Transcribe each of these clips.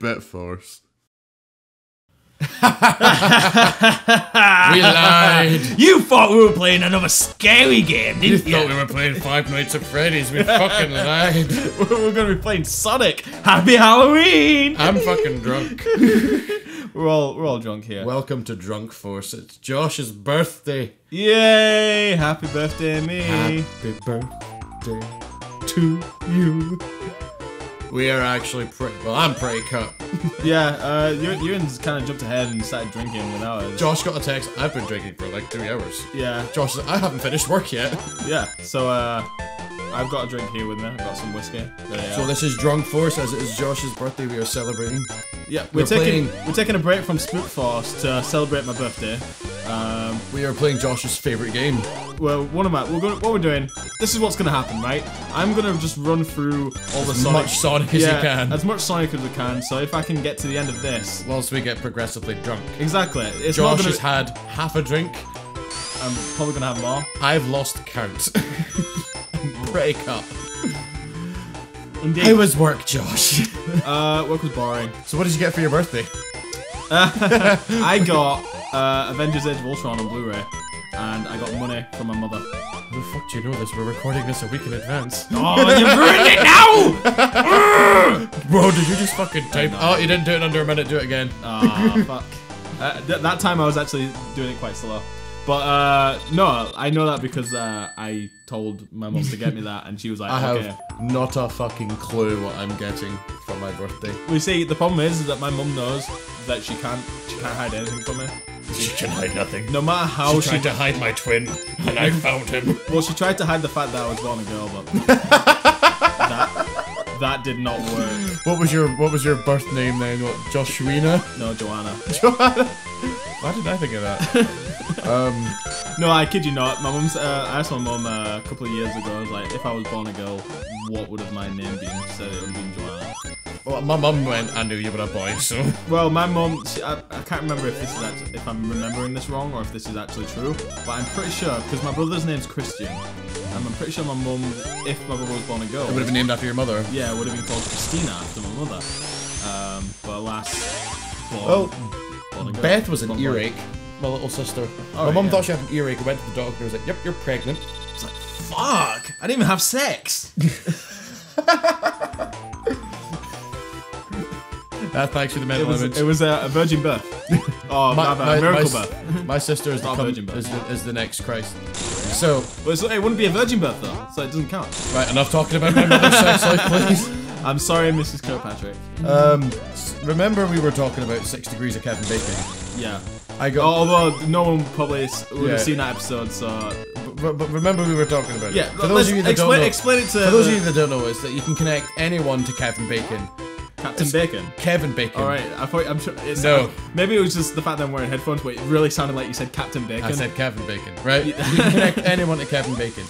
Bit force. we lied. You thought we were playing another scary game, didn't you? you? thought we were playing Five Nights at Freddy's. We fucking lied. we're gonna be playing Sonic. Happy Halloween! I'm fucking drunk. We're all we're all drunk here. Welcome to Drunk Force. It's Josh's birthday. Yay! Happy birthday, me. Happy birthday to you. We are actually pretty. Well, I'm pretty cut. Yeah, uh, Euan's kind of jumped ahead and started drinking without us. Josh got a text. I've been drinking for like three hours. Yeah, Josh, I haven't finished work yet. yeah. So uh, I've got a drink here with me. I've got some whiskey. So this is Drunk Force, as it is Josh's birthday. We are celebrating. yeah, we're, we're taking playing- we're taking a break from Spook Force to celebrate my birthday. Um, We are playing Josh's favorite game. well, what am I? We're going. What we're doing? This is what's gonna happen, right? I'm gonna just run through all the As Sonic. much Sonic as yeah, you can. as much Sonic as we can. So if I can get to the end of this, Whilst we get progressively drunk. exactly. It's Josh gonna. has had half a drink. I'm probably gonna have more. I've lost count. pretty cut. Indeed. How was work, Josh? uh, work was boring. so what did you get for your birthday? I got uh, Avengers Age of Ultron on Blu-ray, and I got money from my mother. How the fuck do you know this? We're recording this a week in advance. Oh, you ruined it now! Bro, did you just fucking type? Oh, you didn't do it under a minute. Do it again. Ah, fuck. Uh, th- that time I was actually doing it quite slow. But uh, no, I know that because uh, I told my mom to get me that, and she was like, I "Okay." have not a fucking clue what I'm getting for my birthday. We see the problem is, that my mum knows that she can't she can't hide anything from me. She can hide nothing. No matter how She she, tried to hide my twin, and I found him. well, she tried to hide the fact that I was born a girl, but that that did not work. What was your What was your birth name then? What Joshua? No, Joanna. Why did I think of that? Um, No, I kid you not. My mum's. Uh, I asked my mum uh, a couple of years ago. I was like, if I was born a girl, what would have my name been? Said it would have been Joanna. well, my mum went. I knew you were a boy, so Well, my mum. I, I can't remember if this is actually, if I'm remembering this wrong or if this is actually true. But I'm pretty sure because my brother's name's Christian, and I'm pretty sure my mum, if my brother was born a girl, it would have been named after your mother. yeah, it would have been called Christina after my mother. Um, but alas, born, Well, born. Beth was an earache. My little sister. my right, mum yeah. thought she had an earache. I Went to the doctor. And was like, "Yep, you're pregnant." It's like, fuck! I didn't even have sex. That's thanks to the It mental was, image. it was a, a virgin birth. Oh, my, bad, miracle my, birth. my sister is the, com- virgin birth. is, the, is the next Christ. So, But it's, it wouldn't be a virgin birth though, so it doesn't count. right, enough talking about my mother's sex life, please. I'm sorry, Mrs. Kirkpatrick. Um, remember we were talking about Six Degrees of Kevin Bacon? Yeah. I go. Although no one probably would Yeah. have seen that episode, so but, but remember we were talking about yeah. it. For those let's of you that explain, don't know, explain it to for those the- of you that don't know, is that you can connect anyone to Kevin Bacon. Captain Bacon. Kevin Bacon. All right, I thought I'm sure. It's, No. maybe it was just the fact that I'm wearing headphones, but it really sounded like you said Captain Bacon. I said Kevin Bacon, right? You can connect anyone to Kevin Bacon.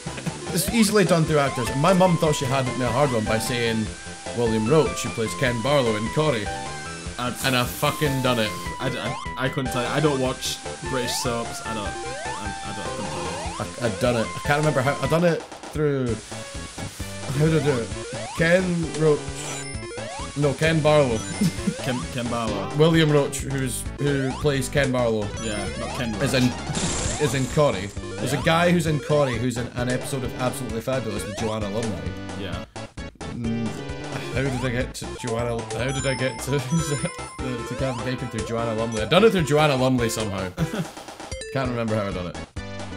It's easily done through actors. My mum thought she had me a hard one by saying William Roache, who plays Ken Barlow in Corrie, I'd- and I've fucking done it. I, I, I couldn't tell you. I don't watch British soaps. I don't. I, I don't. I. I, done it. I can't remember how. I've done it through. How did I do it? Ken Roache. No, Ken Barlow. Ken, Ken Barlow. William Roache, who's who plays Ken Barlow, Yeah, not Ken. is in is in Corrie. There's Yeah. a guy who's in Corrie who's in an episode of Absolutely Fabulous with Joanna Lumley. Yeah. Mm, How did I get to Joanna? How did I get to to, Bacon through Joanna Lumley? I've done it through Joanna Lumley somehow. Can't remember how I done it.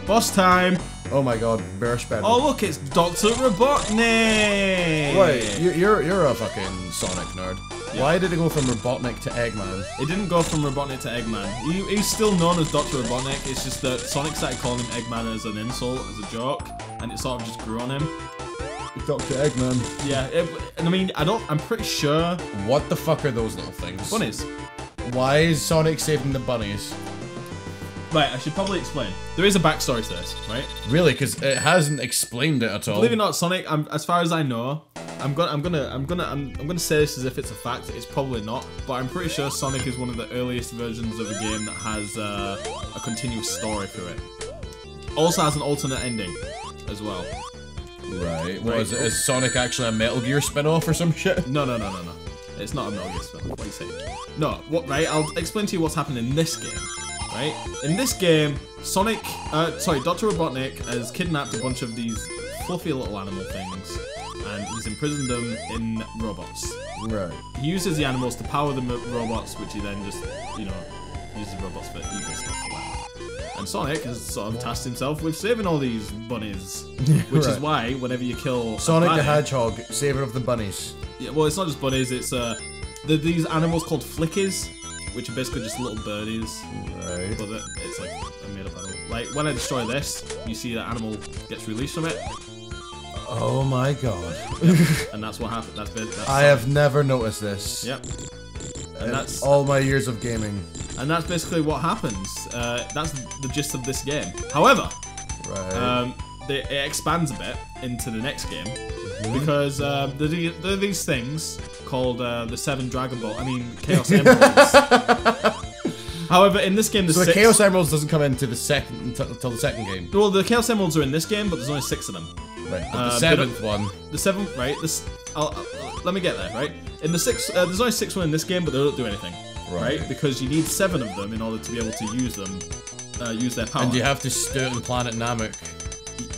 Boss time. Oh my god, bear Bershbed. Oh look, it's Doctor Robotnik. Wait, you, you're you're a fucking Sonic nerd. Why did it go from Robotnik to Eggman? It didn't go from Robotnik to Eggman. He, he's still known as Dr. Robotnik, it's just that Sonic started calling him Eggman as an insult, as a joke, and it sort of just grew on him. Dr. Eggman. Yeah, it, and I mean, I don't, I'm pretty sure. What the fuck are those little things? Bunnies. Why is Sonic saving the bunnies? Right, I should probably explain. There is a backstory to this, right? Really? Because it hasn't explained it at all. Believe it or not, Sonic, um, as far as I know, I'm gonna, I'm gonna, I'm gonna, I'm, I'm gonna say this as if it's a fact. It's probably not, but I'm pretty sure Sonic is one of the earliest versions of a game that has uh, a continuous story through it. Also has an alternate ending, as well. Right. What is it? Is Sonic actually a Metal Gear spin-off or some shit? No, no, no, no, no. It's not a Metal Gear spin-off. What you saying? No, what? Right? I'll explain to you what's happened in this game. Right? In this game, Sonic, uh, sorry, Dr. Robotnik has kidnapped a bunch of these fluffy little animal things, and he's imprisoned them in robots. Right. He uses the animals to power the robots, which he then just, you know, uses robots for evil stuff. And Sonic has sort of tasked himself with saving all these bunnies, which is Right. why whenever you kill a Sonic the bunny- Hedgehog, saver of the bunnies. yeah, well, it's not just bunnies. It's uh, the, these animals called flickies, which are basically just little birdies, Right. but it- it's like a made up animal. Like when I destroy this, you see that animal gets released from it, Oh my god. and that's what happened. That's been. That's I have never noticed this. Yep. In And that's all my years of gaming. and that's basically what happens. Uh, that's the gist of this game. However, Right. um, they, it expands a bit into the next game because um, there, are- there are these things called uh, the Seven Dragon Ball. I mean, Chaos Emeralds. However, in this game, there's so the six. Chaos Emeralds doesn't come into the second until, until the second game. Well, the Chaos Emeralds are in this game, but there's only six of them. Right. But Uh, the they seventh one. The seventh, right? This, I'll, I'll- let me get there, right? In the six, uh, there's only six one in this game, but they don't do anything, right? Right. Because you need seven of them in order to be able to use them, uh, use their power. And you have to stir the Planet Namek.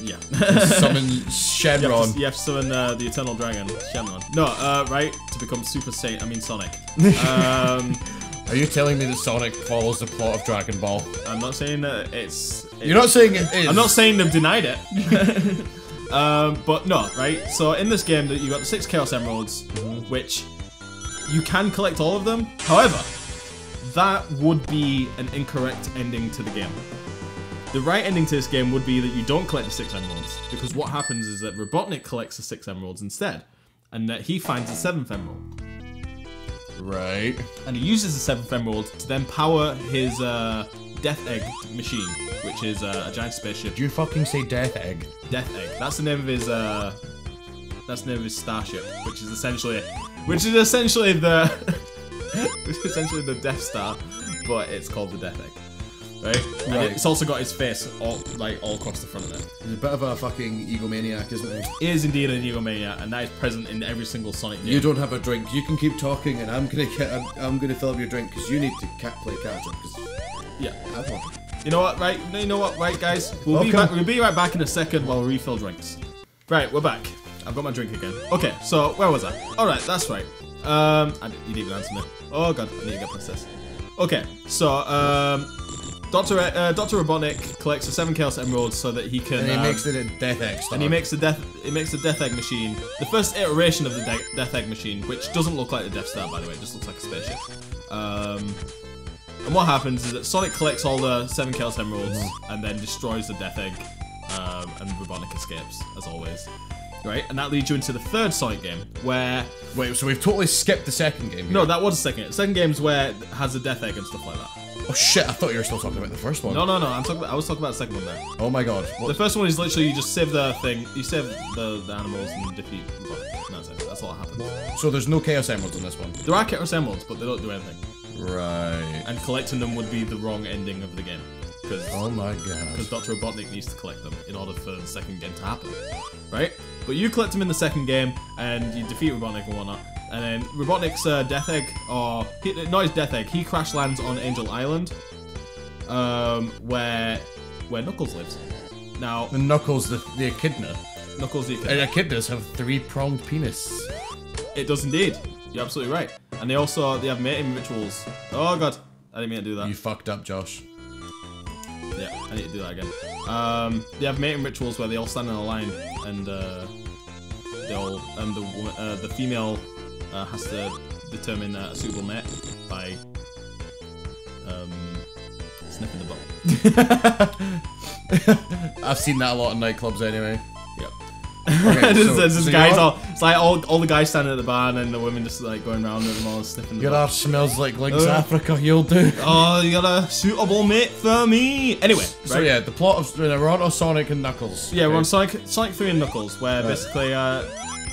yeah. Summon You have, Shenron. to, you have to summon uh, the Eternal Dragon, Shenron. No, uh, right? To become Super Saiyan, I mean Sonic. Um, Are you telling me that Sonic follows the plot of Dragon Ball? I'm not saying that it's. You're not saying it is. I'm not saying they've denied it. um, but no, right? So in this game, that you got the six Chaos Emeralds, which you can collect all of them. However, that would be an incorrect ending to the game. The right ending to this game would be that you don't collect the six emeralds, because what happens is that Robotnik collects the six emeralds instead, and that he finds the seventh emerald Right. and he uses the seventh emerald to then power his uh, Death Egg machine, which is uh, a giant spaceship. Do you fucking say Death Egg? Death Egg. That's the name of his. Uh, that's the name of his starship, which is essentially, which is essentially the, which is essentially the Death Star, but it's called the Death Egg, right? And Right. it's also got his face all like all across the front of it. He's a bit of a fucking egomaniac, isn't he? He is indeed an egomaniac, and that is present in every single Sonic game. You don't have a drink. You can keep talking, and I'm gonna get. I'm, I'm gonna fill up your drink because you need to ca- play catch up. Because yeah. I want. You know what, right? You know what, right, guys? We'll be back. We'll be right back in a second while we refill drinks. Right, we're back. I've got my drink again. Okay, so where was I? All right, that's right. Um, I, you didn't even answer me. Oh god, I need to get past this. Okay, so um, Doctor uh, Doctor Robotnik collects the seven Chaos Emeralds so that he can. And he um, makes it a Death Egg star. and he makes the death. He makes the Death Egg machine, the first iteration of the De- Death Egg machine, which doesn't look like the Death Star, by the way. It just looks like a spaceship. Um, and what happens is that Sonic collects all the seven Chaos Emeralds and then destroys the Death Egg, um, and Robotnik escapes as always. Right, and that leads you into the third Sonic game, where Wait, so we've totally skipped the second game. Here. no, that was the second. Second game's where it has the Death Egg and stuff like that. Oh shit! I thought you were still talking about the first one. No, no, no. I'm talking. About, I was talking about the second one there. Oh my god. The first one is literally you just save the thing, you save the, the animals and defeat Robotnik. That's it. That's all that happens. So there's no Chaos Emeralds in this one. There are Chaos Emeralds, but they don't do anything. Right. And collecting them would be the wrong ending of the game. Because Oh my god. Because Dr. Robotnik needs to collect them in order for the second game to happen. Right? But you collect them in the second game, and you defeat Robotnik and whatnot. And then Robotnik's uh, Death Egg, or he, not his Death Egg, he crash lands on Angel Island, um, where where Knuckles lives. Now, The Knuckles, the, the echidna. Knuckles the And echidnas have three pronged penis. It does indeed. You're absolutely right. And they also they have mating rituals. Oh god, I didn't mean to do that. You fucked up, Josh. Yeah, I need to do that again. Um, they have mating rituals where they all stand in a line and uh, they all and the uh, the female uh, has to determine uh, a suitable mate by um, sniffing the butt. I've seen that a lot in nightclubs anyway. Yep. Okay, There's- so- there's this so guys all it's like all, all the guys standing at the bar and then the women just like going around with them all sniffing Your butt. arse smells like Link's Uh. Africa, you'll do. Oh, you got a suitable mate for me. Anyway, So right? yeah, the plot of we're on Sonic and Knuckles. Yeah, we're on Sonic, Sonic 3 and Knuckles, where basically uh,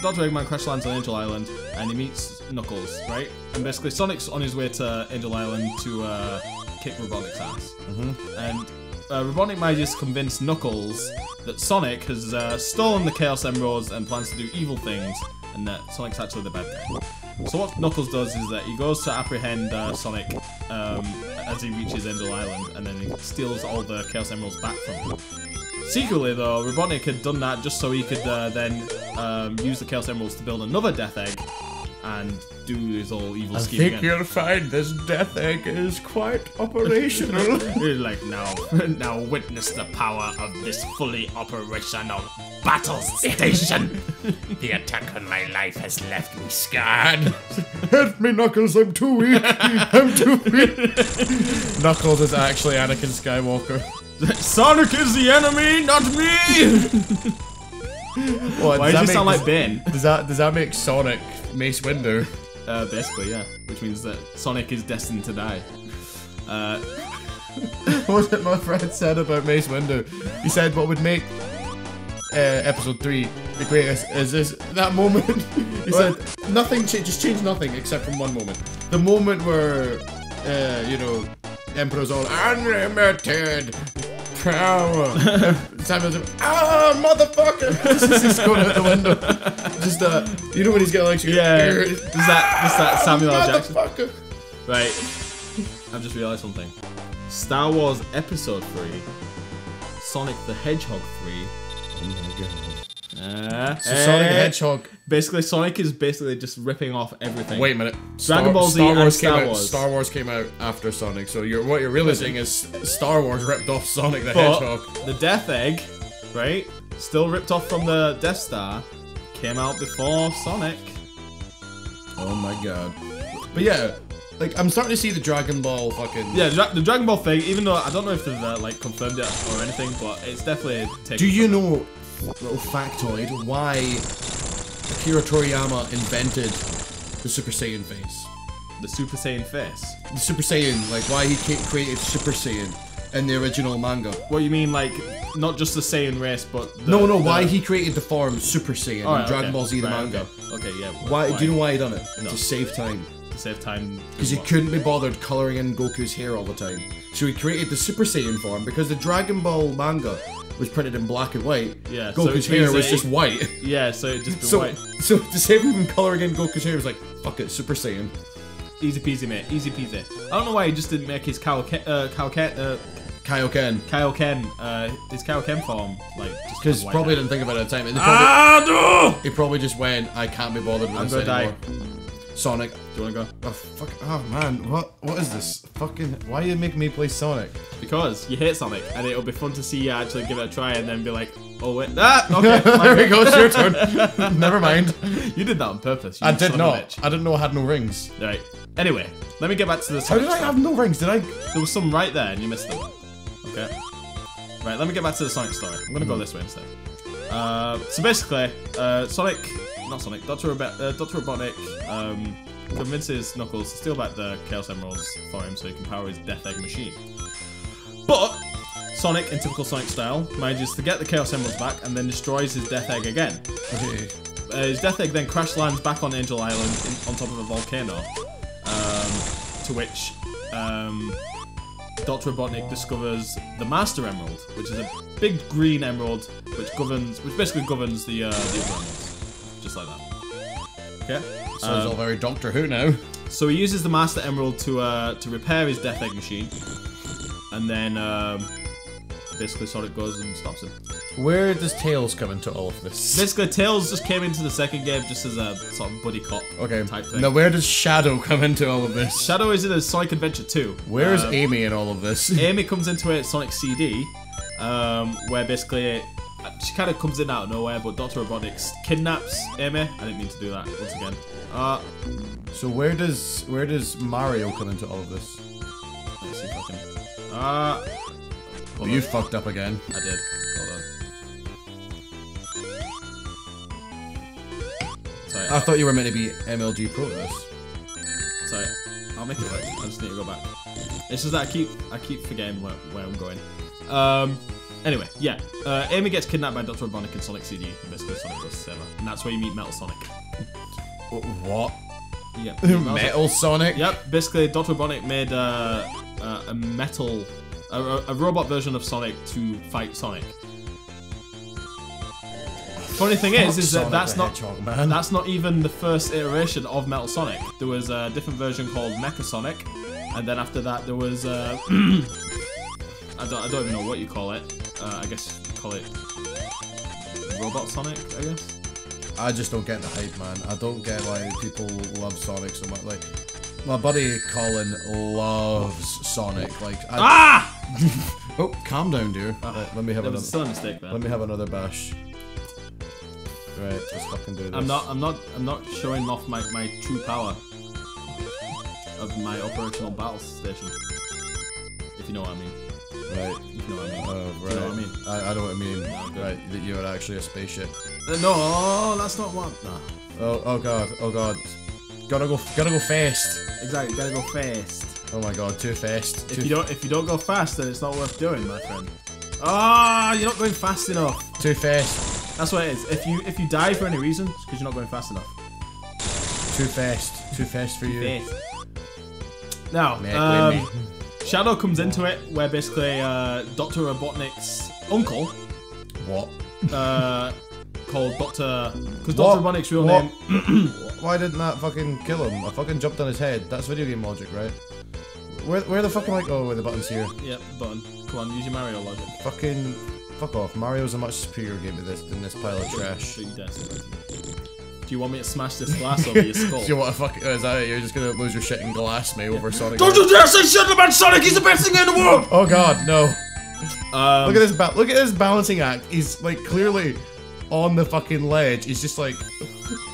Dr. Eggman crash lands on Angel Island and he meets Knuckles, right? And basically Sonic's on his way to Angel Island to uh, kick Robotnik's ass. Mm-hmm. And uh, Robotnik manages to convince Knuckles that Sonic has uh, stolen the Chaos Emeralds and plans to do evil things, and that Sonic's actually the bad guy. So what Knuckles does is that he goes to apprehend uh, Sonic um, as he reaches Angel Island, and then he steals all the Chaos Emeralds back from him. Secretly, though, Robotnik had done that just so he could uh, then um, use the Chaos Emeralds to build another Death Egg and do his whole evil I scheme think again. you'll find this death egg is quite operational. You're like, now, now witness the power of this fully operational battle station. the attack on my life has left me scarred. Help me, Knuckles, I'm too weak. I'm too weak. Knuckles is actually Anakin Skywalker. Sonic is the enemy, not me! What, Why does he that sound make- like Ben? Does that does that make Sonic Mace Windu? Uh, basically, yeah. Which means that Sonic is destined to die. Uh, What did my friend said about Mace Windu? He said what would make uh, episode three the greatest is this that moment. he said nothing, cha- just change nothing except from one moment. The moment where uh, you know Emperor's all unlimited power. Samuel's like, ah, motherfucker! Just- He's going out the window. Just uh, you know when he's got like, yeah. Is that, is that Samuel L. Jackson? Right. I've just realised something. Star Wars Episode 3, Sonic the Hedgehog 3. Oh my god. Uh, So Sonic the eh, Hedgehog Basically, Sonic is basically just ripping off everything. Wait a minute. Dragon Ball Z Star and Wars Star came out. Wars. Star Wars came out after Sonic, so you're what you're really saying is Star Wars ripped off Sonic the But Hedgehog. the Death Egg, right? Still ripped off from the Death Star, came out before Sonic. Oh my god. But yeah, like I'm starting to see the Dragon Ball fucking. Yeah, Dra- the Dragon Ball thing. Even though I don't know if they've uh, like confirmed it or anything, but it's definitely taken. Do you know, little factoid, why Akira Toriyama invented the Super Saiyan face? the Super Saiyan face? The Super Saiyan, like why he created Super Saiyan in the original manga. What you mean, like not just the Saiyan race, but the, No, no, the- why he created the form Super Saiyan in Dragon okay. Ball Z the Right, manga. Okay, okay yeah. Why, Do you know why he done it? No. To save time. To save time. Because he couldn't be bothered colouring in Goku's hair all the time. So he created the Super Saiyan form because the Dragon Ball manga was printed in black and white. Yeah, so Goku's means hair was just white. Yeah, so it just be So, white. so to save him from colouring in Goku's hair, was like, fuck it, Super Saiyan. Easy peasy, mate. Easy peasy. I don't know why he just didn't make his Kaioken, uh, Kaioken, uh, Kaioken. Kaioken, uh, his Kaioken form, like, just Because probably didn't think about it at the time. And they probably, Ah, no! he probably just went, I can't be bothered with I'm this gonna anymore. Sonic. Do you wanna go? Oh, fuck. Oh, man. What? What is this? Fucking. Why are you making me play Sonic? Because you hate Sonic, and it'll be fun to see you actually give it a try and then be like, oh wait, ah, okay. there we go, it's your turn. Never mind. you did that on purpose. You I did son of a not. I didn't know I had no rings. Right. Anyway, let me get back to the How did I have no rings? Did I? There was some right there, and you missed them. Okay. Right, let me get back to the Sonic story. I'm gonna go this way instead. Uh, so basically, uh, Sonic, not Sonic, Dr. Robo- uh, Dr. Robotnik um, convinces Knuckles to steal back the Chaos Emeralds for him so he can power his Death Egg machine. But Sonic, in typical Sonic style, manages to get the Chaos Emeralds back and then destroys his Death Egg again. Uh, his Death Egg then crash lands back on Angel Island in, on top of a volcano, um, to which um, Dr. Robotnik discovers the Master Emerald, which is a big green emerald which governs, which basically governs the uh, the emeralds, just like that. Okay. So it's Um, all very Doctor Who now. so he uses the Master Emerald to uh, to repair his Death Egg machine, and then um, basically Sonic goes and stops him. Where does Tails come into all of this? Basically, Tails just came into the second game just as a sort of buddy cop Okay. type thing. Now where does Shadow come into all of this? Shadow is in a Sonic Adventure 2. Where's Um, Amy in all of this? Amy comes into it Sonic CD, um, where basically she kind of comes in out of nowhere, but Dr. Robotnik kidnaps Amy. I didn't mean to do that once again. Uh, So where does where does Mario come into all of this? let's see if I can. Uh, Well, you fucked up again. I did. Hold on. Sorry, I thought you were meant to be MLG Pro this. sorry. I'll make it work. I just need to go back. It's just that I keep I keep forgetting where, where I'm going. Um, Anyway, yeah. Uh, Amy gets kidnapped by Dr. Robotnik and Sonic CD. and Basically, Sonic save her. And that's where you meet Metal Sonic. What? Yep. Metal Sonic? Yep. Basically, Dr. Robotnik made uh, uh, a metal, a, a- a robot version of Sonic to fight Sonic. Funny thing is, is that Sonic that's not Hedgehog, man. that's not even the first iteration of Metal Sonic. There was a different version called Mecha Sonic, and then after that there was uh, I don't I don't even know what you call it. Uh, I guess call it Robot Sonic. I guess. I just don't get the hype, man. I don't get why people love Sonic so much. Like, my buddy Colin loves Sonic. Like, I, Ah! oh, calm down, dear. Let- let me have another. still a mistake there. Let me have another bash. Right, let's fucking do this. I'm not. I'm not. I'm not showing off my, my true power of my operational battle station. If you know what I mean. Right. You know what I mean. Oh, right. you know what I mean? I, I know what I mean. right, that you're actually a spaceship. Uh, no, that's not what. Nah. Oh, oh god, oh god. Gotta go, gotta go fast. Exactly. Gotta go fast. Oh my god, too fast. If Too, you don't, if you don't go fast, then it's not worth doing, my friend. Ah, you're not going fast enough. too fast. That's what it is. If you if you die for any reason, it's because you're not going fast enough. Too fast. Too fast for you. Now, um. Shadow comes into it, where basically uh, Doctor Robotnik's uncle, What? uh, called Doctor, because What? Doctor Robotnik's real What? name. Why didn't that fucking kill him? I fucking jumped on his head. That's video game logic, right? Where, where the fuck am I? Oh, where the buttons here? Yep, button. Come on, use your Mario logic. Fucking fuck off. Mario's a much superior game to this than this pile of trash. Shoot you down, so- Do you want me to smash this glass over your skull? Do you want to fuck? Is that it? You're just gonna lose your shit and glass me over Sonic? Don't you dare say shit about Sonic! He's the best thing in the world! Oh god, no! Um, Look at this. Ba- look at this balancing act. He's like clearly on the fucking ledge. He's just like,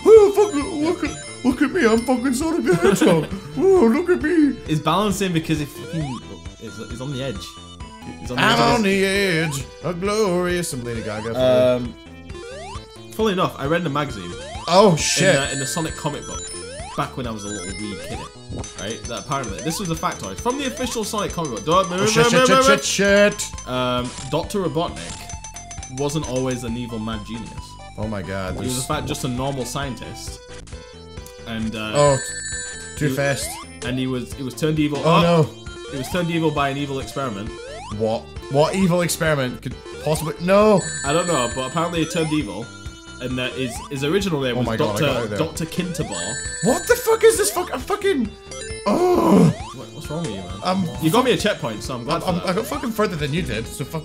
oh fucking look at look at me. I'm fucking Sonic the Hedgehog. oh look at me. It's balancing because if fucking it's, it's on the edge. It's on the I'm edge. on the edge. A glorious. Some Lady Gaga. Um, funnily enough, I read in a magazine oh in shit. the, in the Sonic comic book back when I was a little wee kid, right? That apparently this was a factoid from the official Sonic comic book. Don't- Oh, shit, shit, shit, shit, shit. Um, Doctor Robotnik wasn't always an evil mad genius. Oh my god. He was in fact just a normal scientist, and uh, Oh, too You- fast. and he was he was turned evil. Oh no. He was turned evil by an evil experiment. What? What evil experiment could possibly? No. I don't know, but apparently he turned evil, and that is his original name Oh was my God, I got out Doctor. Doctor Kintobor. What the fuck is this? Fuck. I'm fucking. Oh. What, what's wrong with you, man? I'm. You got me a checkpoint, so I'm glad I'm. I got fucking further than you did. So fuck.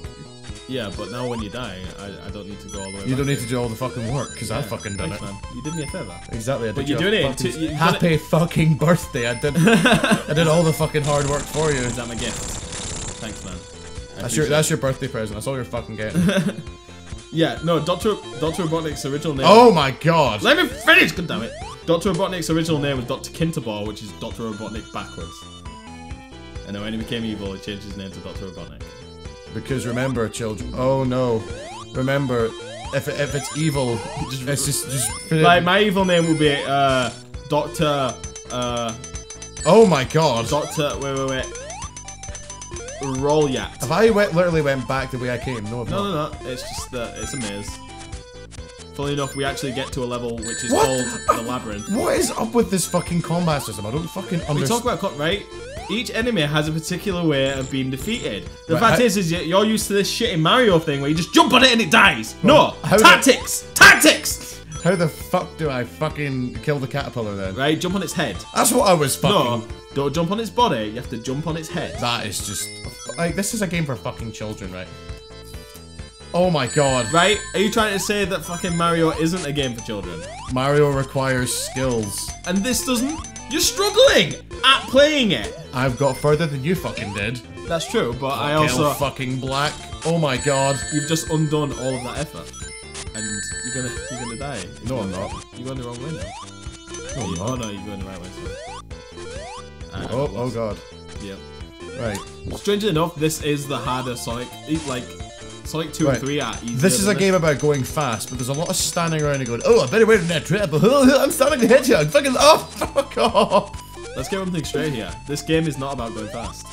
Yeah, but now when you die, I, I don't need to go all the way. You don't need here. to do all the fucking work because I've fucking done thanks, it. Man. You did me a favor. Exactly. I did But you you're doing it in fucking two- you- you've Happy fucking birthday! I did. I did all the fucking hard work for you. Is that my gift? Thanks, man. I That's your that's your birthday present. That's all you're fucking getting. Yeah, no, Doctor Doctor Robotnik's original name. oh my god! Let me finish, goddammit! Dr. Robotnik's original name was Dr. Kintobor, which is Dr. Robotnik backwards. And then when he became evil, he changed his name to Dr. Robotnik. Because remember, children. Oh no. Remember, if it, if it's evil, Just- it's just just. Like, my evil name would be, uh, Dr. Uh, oh my god! Dr. Wait, wait, wait. Rolyat. Have I went, literally went back the way I came? No, I've No, not. no, no. It's just that it's a maze. Funnily enough, we actually get to a level which is What? called the Labyrinth. What is up with this fucking combat system? I don't fucking understand. We talk about right. Each enemy has a particular way of being defeated. The fact how- is, is you- you're used to this shit in Mario thing where you just jump on it and it dies. No, tactics, tactics. How the fuck do I fucking kill the caterpillar then? Right, jump on its head. That's what I was fucking. No, don't jump on its body. You have to jump on its head. That is just like this is a game for fucking children, right? Oh my god, Right? Are you trying to say that fucking Mario isn't a game for children? Mario requires skills. And this doesn't? You're struggling at playing it. I've got further than you fucking did. That's true, but I also fucking black. Oh my god. you've just undone all of that effort, and you're gonna you're gonna die. No, I'm not. You're going the wrong way now. No, You- oh no, you're going the right way. Sorry. Oh, oh god. Yep. Right. Strangely enough, this is the harder Sonic. Like Sonic Two Right. and Three are easier. This is a game about going fast, but there's a lot of standing around and going, oh, I better wait in that trap. I'm Sonic the Hedgehog. Fucking, oh, fuck off. Let's get one thing straight here. This game is not about going fast.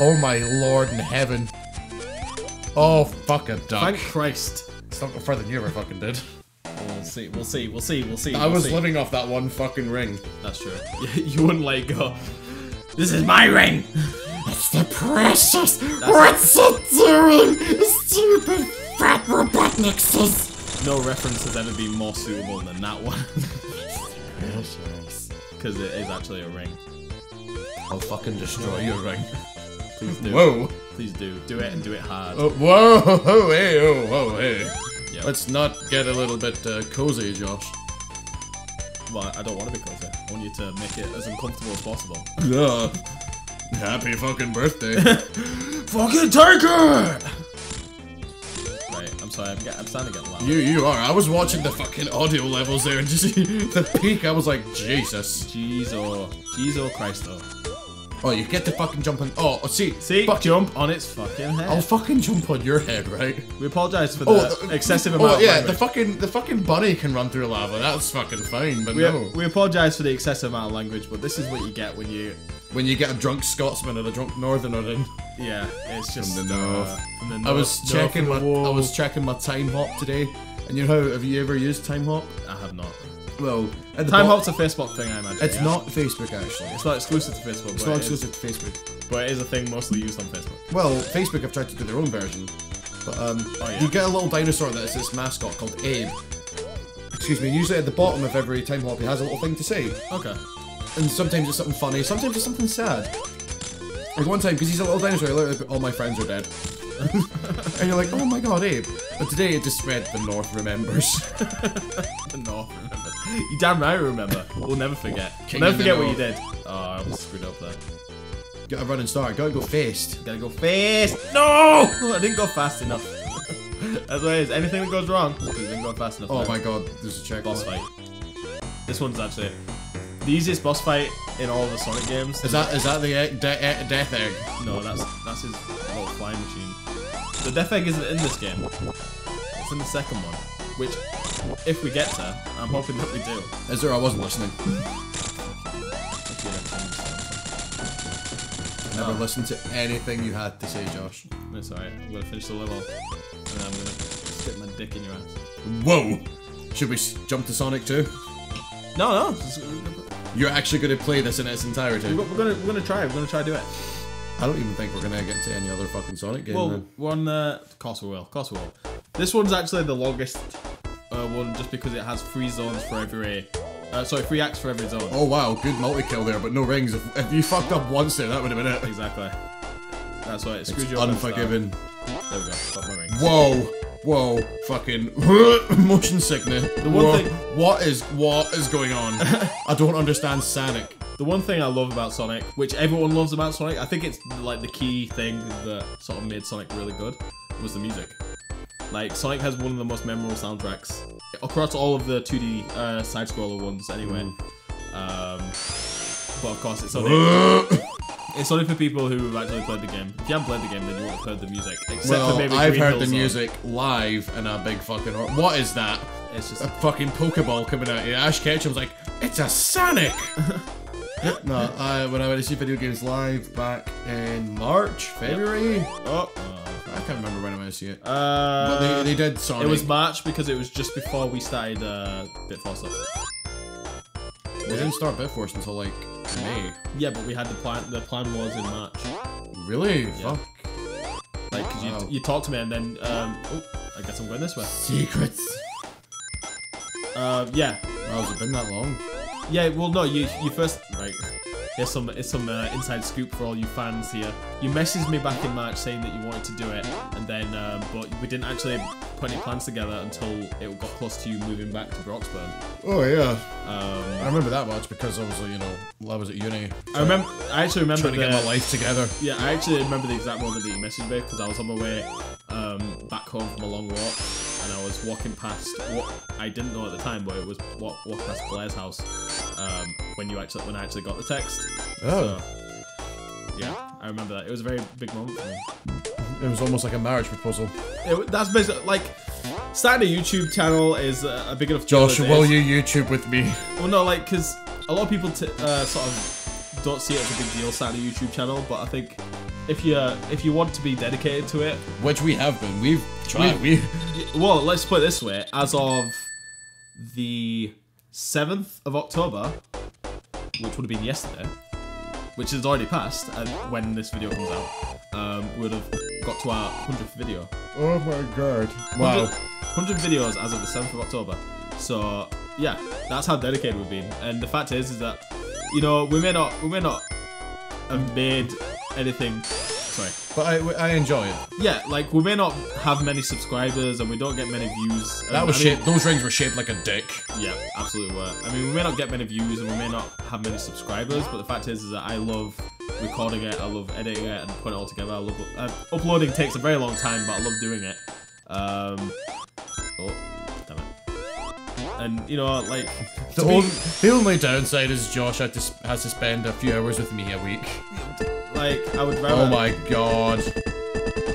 Oh my lord in heaven. Oh, fuck a duck. Thank Christ. It's not further than you ever fucking did. We'll see. We'll see. We'll see. We'll see. I we'll was see. living off that one fucking ring. That's true. You wouldn't let go. This is my ring. It's the precious. What's it doing? Stupid fat Robotnikses. No reference has ever been more suitable than that one. Because it is actually a ring. I'll fucking destroy your ring. Please do. Whoa. Please do. Do it and do it hard. Oh, whoa, oh, hey, oh, oh, hey. Yeah. Let's not get a little bit uh, cozy, Josh. Well, I don't want to be cozy. I want you to make it as uncomfortable as possible. Yeah. Happy fucking birthday. Fucking take it! Right, I'm sorry, I'm, get, I'm starting to get loud. you, you are. I was watching the fucking audio levels there and just the peak. I was like, Jesus. Jesus. Jesus Christ, oh Christo. Oh, you get to fucking jump on. Oh, see, See, fuck, jump on its fucking head. I'll fucking jump on your head, right? we apologise for the Oh, the- excessive amount Oh of yeah, language. the fucking the fucking bunny can run through lava. That's fucking fine, but we, no. we apologise for the excessive amount of language, but this is what you get when you, When you get a drunk Scotsman and a drunk Northerner in. yeah, it's just From the north. uh, from the north I was north checking my the. I was checking my Timehop today, and you know how have you ever used Timehop? I have not. Well, at the Time bot- Hop's a Facebook thing, I imagine. It's yeah? not Facebook actually. It's not exclusive to Facebook. It's but not it is- exclusive to Facebook. but it is a thing mostly used on Facebook. Well, Facebook have tried to do their own version, but um, Oh, yeah. you get a little dinosaur that is this mascot called Abe. Excuse me. and Usually at the bottom of every Timehop, he has a little thing to say, Okay. and sometimes it's something funny, sometimes it's something sad. Like one time, because he's a little dinosaur, literally all my friends are dead. and you're like, oh my god, Abe. But today it just read the North remembers. The North. You damn right remember. We'll never forget. King we'll never forget what you did. Oh, I was screwed up there. Gotta run and start. Gotta go fast. Gotta go fast. No! I didn't go fast enough. That's what it is. Anything that goes wrong, because didn't go fast enough. Oh there. my god, there's a check. Boss fight. This one's actually the easiest boss fight in all the Sonic games. Is that is that the egg, de- e- death egg? No, that's that's his little flying machine. The Death Egg isn't in this game. It's in the second one, which, if we get to, I'm hoping that we do. Is there? I wasn't listening. I Never Oh. listened to anything you had to say, Josh. It's alright. I'm gonna finish the level, and then I'm gonna stick my dick in your ass. Whoa! Should we jump to Sonic 2? No, no. You're actually to play this in its entirety. We're we're gonna we're gonna try. We're gonna try to do it. I don't even think we're going to get to any other fucking Sonic game. Well, then. one, uh, of course we will, of course we will. This one's actually the longest one just because it has three zones for every, uh, sorry, three acts for every zone. Oh wow, good multi-kill there, but no rings. If, if you fucked up once there, that would have been it. Exactly. That's why it It's screwed you up. unforgiving. There we go, got my ring. Whoa, whoa, fucking motion sickness. The one Whoa, thing- what is what is going on? I don't understand Sonic. The one thing I love about Sonic, which everyone loves about Sonic, I think it's like the key thing that sort of made Sonic really good, was the music. Like, Sonic has one of the most memorable soundtracks across all of the 2D uh, side-scroller ones, anyway. Um, but of course, it's only it's only for people who have actually played the game. If you haven't played the game, then you won't have heard the music. Except well, for maybe I've Green heard Hill the Zone. music live in a big fucking. Or- what is that? It's just A fucking Pokeball coming out. Yeah, Ash Ketchum's like, it's a Sonic. no, I, when I went to see video games live back in March, February, oh. I can't remember when I went to see it. Uh, But they, they did Sonic. it was March because it was just before we started uh, Bitforce up. They didn't start Bitforce until like May. Yeah, but we had the plan. The plan was in March. Really? Fuck. Like, cause Wow. you, you talked to me and then, um, oh, I guess I'm going this way. Secrets. Uh, yeah, Wow, has it been that long? Yeah. Well, no, you you first right. Here's some it's some uh, inside scoop for all you fans here. You messaged me back in March saying that you wanted to do it, and then um, but we didn't actually put any plans together until it got close to you moving back to Broxburn. Oh yeah. Um, I remember that much because obviously, you know, I was at uni. I remember. I actually remember Trying to the, get my life together. Yeah, I actually remember the exact moment that you messaged me because I was on my way um, back home from a long walk, and I was walking past what I didn't know at the time, but it was walk, walk past Blair's house um, when you actually when I actually got the text. Oh. So, yeah, I remember that. It was a very big moment for me. It was almost like a marriage proposal. It, that's basically like starting a YouTube channel is a, a big enough. deal Josh, will you YouTube with me? Well, no, like because a lot of people t- uh, sort of don't see it as a big deal starting a YouTube channel, but I think if you if you want to be dedicated to it, Which we have been. We've tried. We. well, let's put it this way: as of the seventh of October, which would have been yesterday, which has already passed, and when this video comes out, um, we would have got to our hundredth video. Oh my god. Wow. 100 videos as of the 7th of October. So yeah, that's how dedicated we've been. And the fact is, is that you know we may not we may not have made anything. Sorry. But I, I enjoy it. Yeah, like we may not have many subscribers and we don't get many views. That Um, was I mean, shaped. Those rings were shaped like a dick. Yeah, absolutely were. I mean, we may not get many views and we may not have many subscribers, but the fact is, is that I love recording it. I love editing it and putting it all together. I love uh, uploading takes a very long time, but I love doing it. Um, oh, damn it. And you know, like The, only, the only downside is Josh had to, has to spend a few hours with me a week. like I would rather. Oh my god.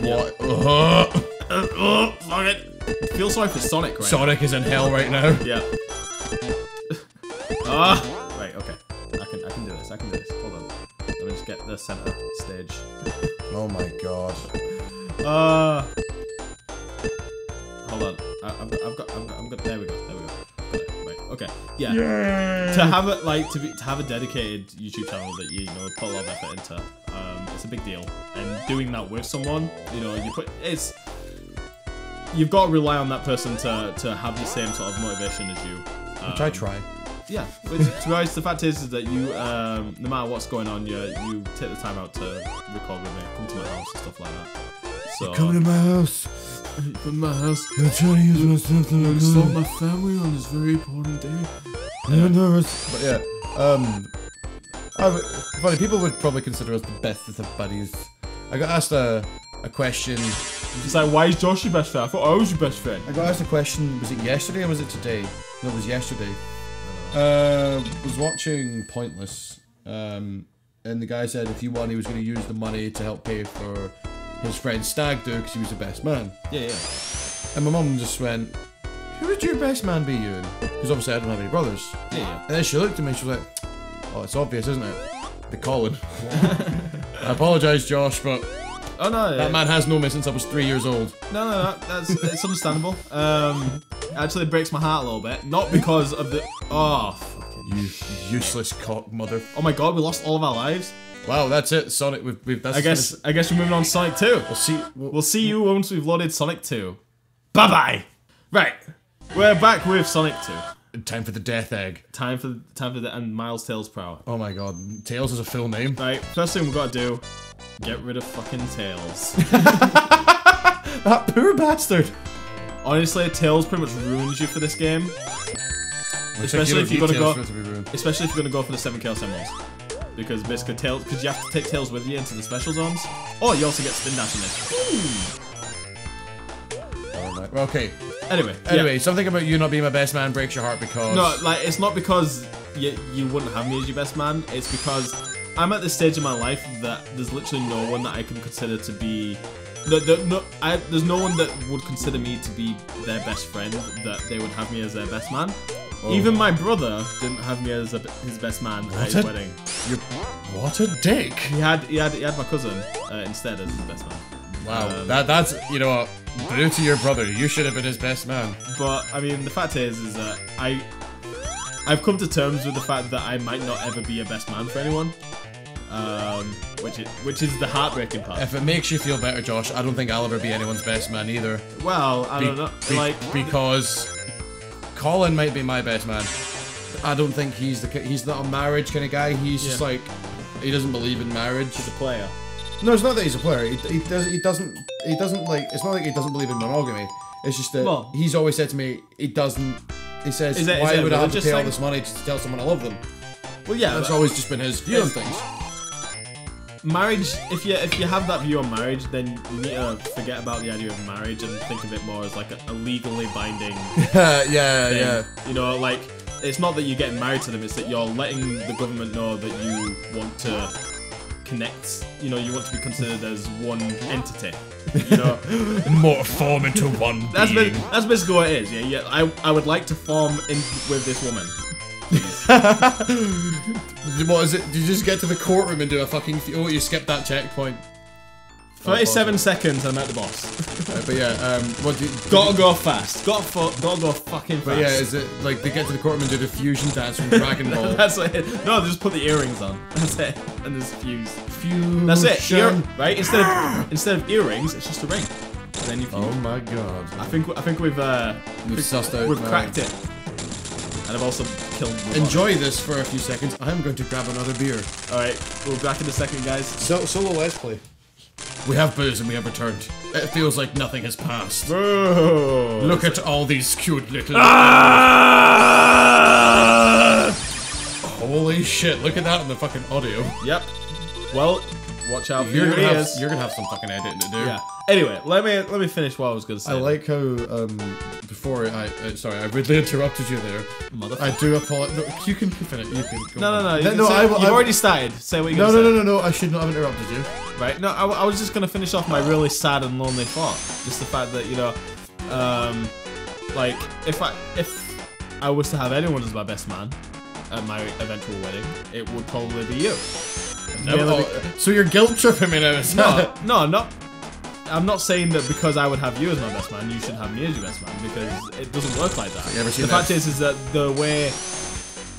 What? Ugh. oh, fuck it. Feel sorry for Sonic right Sonic is in hell right now. now. Yeah. Ah. right. Okay. I can. I can do this. I can do this. Hold on. Let me just get the center stage. Oh my god. Uh. Hold on. I, I've, I've got. I've got. I've got. There we go. There we go. Got it. Right. Okay. Yeah. To have it like to be to have a dedicated YouTube channel that you, you know put a lot of effort into, um, it's a big deal. And doing that with someone, you know, you put it's. You've got to rely on that person to to have the same sort of motivation as you. Which I Um, try. Yeah. But to be honest, the fact is, is that you, um, no matter what's going on, you you take the time out to record with me, come to my house and stuff like that. So Come to my house. Come to my house. I'm trying to use my something. Insult my family on this very important day. I'm nervous. But yeah, um, I w- funny people would probably consider us the best of buddies. I got asked a a question. It's like, why is Josh your best friend? I thought I was your best friend. I got asked a question. Was it yesterday or was it today? No, it was yesterday. Uh, was watching Pointless. Um, and the guy said if you won, he was going to use the money to help pay for his friend stag do because he was the best man. Yeah, yeah. And my mum just went, "Who would your best man be, Euan?" Because obviously I don't have any brothers. Yeah, yeah. And then she looked at me and she was like, Oh, it's obvious, isn't it? The Colin. I apologise, Josh, but Oh no, that man has known me since I was three years old. no, no, no, that's it's understandable. Um, actually, it breaks my heart a little bit, not because of the oh, fucking, You useless cock mother. oh my god, we lost all of our lives. Wow, that's it, Sonic. We've, we've that's I guess I guess we're moving on to Sonic Two. We'll see. We'll, We'll see you once we've loaded Sonic 2. Bye bye. Right, we're back with Sonic 2. time for the death egg. Time for time for the and Miles Tails Prower. Oh my god, Tails is a full name. Right, first thing we've got to do, get rid of fucking Tails. That poor bastard. Honestly, Tails pretty much ruins you for this game, Especially if you're gonna go- especially if you're gonna go for the seven Chaos Emeralds. Because basically Tails, because you have to take Tails with you into the special zones. Oh, you also get Spin Dash in this. Alright, Okay. Anyway, yeah. Anyway, something about you not being my best man breaks your heart because. No, like it's not because you, you wouldn't have me as your best man. It's because I'm at this stage in my life that there's literally no one that I can consider to be. No, no, no I, there's no one that would consider me to be their best friend that they would have me as their best man. Even my brother didn't have me as a, his best man at his a- wedding. You're, what a dick. He had he had he had my cousin uh, instead as his best man. Wow, Um, that that's you know what. Boo to your brother. You should have been his best man. But I mean, the fact is, is that I, I've come to terms with the fact that I might not ever be a best man for anyone, um, which is which is the heartbreaking part. If it makes you feel better, Josh, I don't think I'll ever be anyone's best man either. Well, I Be- don't know, be- like because Colin might be my best man. I don't think he's the he's not a marriage kind of guy. He's just like he doesn't believe in marriage. He's a player. No, it's not that he's a player. He, he does he doesn't he doesn't like. It's not like he doesn't believe in monogamy. It's just that Well- he's always said to me he doesn't. He says, is "Why would I have to pay all this money to tell someone I love them?" Well, yeah, That's always just been his view on things. Marriage. If you if you have that view on marriage, then you need to forget about the idea of marriage and think of it more as like a, a legally binding yeah, yeah, thing. yeah. You know, like it's not that you're getting married to them; it's that you're letting the government know that you want to connect. You know, you want to be considered as one entity. You know, More form into one that's that's basically what it is. Yeah, yeah. I I would like to form in with this woman. What is it? Did you just get to the courtroom and do a fucking? Oh, you skipped that checkpoint. 37 seconds and I'm at the boss. Uh, but yeah, um, what do you, Gotta go fast. Gotta, fu- gotta go fucking fast. But yeah, is it like they get to the courtroom and do the fusion dance from Dragon Ball? That's it. No, they just put the earrings on. That's it. And there's fuse. fusion. That's it. Ear- right? Instead of instead of earrings, it's just a ring. And then you fuse. Oh my god. I think I think we've uh We've sussed out. we've cracked it. And I've also killed. the Enjoy this for a few seconds. I'm going to grab another beer. All right, we'll be back in a second, guys. So solo let's play. We have booze and we have returned. It feels like nothing has passed. Bro. Look at all these cute little. Ah! Holy shit! Look at that in the fucking audio. Yep. Well, watch out for You're your gonna have ears. you're gonna have some fucking editing to do. Yeah. Anyway, let me let me finish what I was gonna say. I like how um before I uh, sorry I really interrupted you there. Motherfucker. I do apologize. No, you can finish. You can. Go No, no, no. you- no. say- I will. You've I- already started. Say what you're No, gonna no, say. no, no, no. I should not have interrupted you. Right? No, I, I was just gonna finish off my really sad and lonely thought. Just the fact that you know, um, like if I if I was to have anyone as my best man at my eventual wedding, it would probably be you. Oh, so you're guilt tripping me now. is No, no, not. I'm not saying that because I would have you as my best man, you should have me as your best man because it doesn't work like that. You ever seen the that? fact is, is that the way,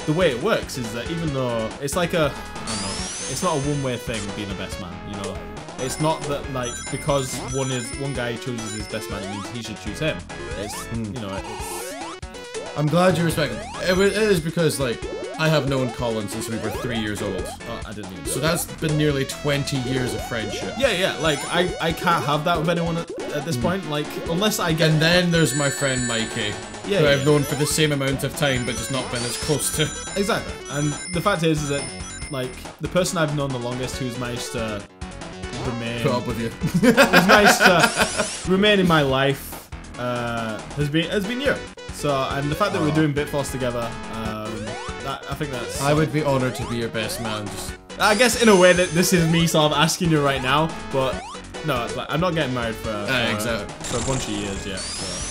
the way it works is that even though it's like a, I don't know, it's not a one-way thing being a best man. You know, it's not that like because one is one guy chooses his best man, it means he should choose him. It's Hmm. you know, it's I'm glad you respect it. It it is because like I have known Colin since we were three years old. oh, I didn't even. So that's been nearly 20 years of friendship. yeah, yeah. Like I, I can't have that with anyone at, at this hmm. point. Like unless I get. And then there's my friend Mikey, Yeah, who yeah. I've known for the same amount of time, but just not been as close to. Exactly. And the fact is, is that like the person I've known the longest who's managed to remain Put up with you. who's managed to remain in my life uh, has been has been you. So and the fact that we're doing BitForce together, um, that, I think that's. I would be honored to be your best man. Just I guess in a way that this is me sort of asking you right now, but no, like, I'm not getting married for, for, exactly. for a bunch of years yet. So.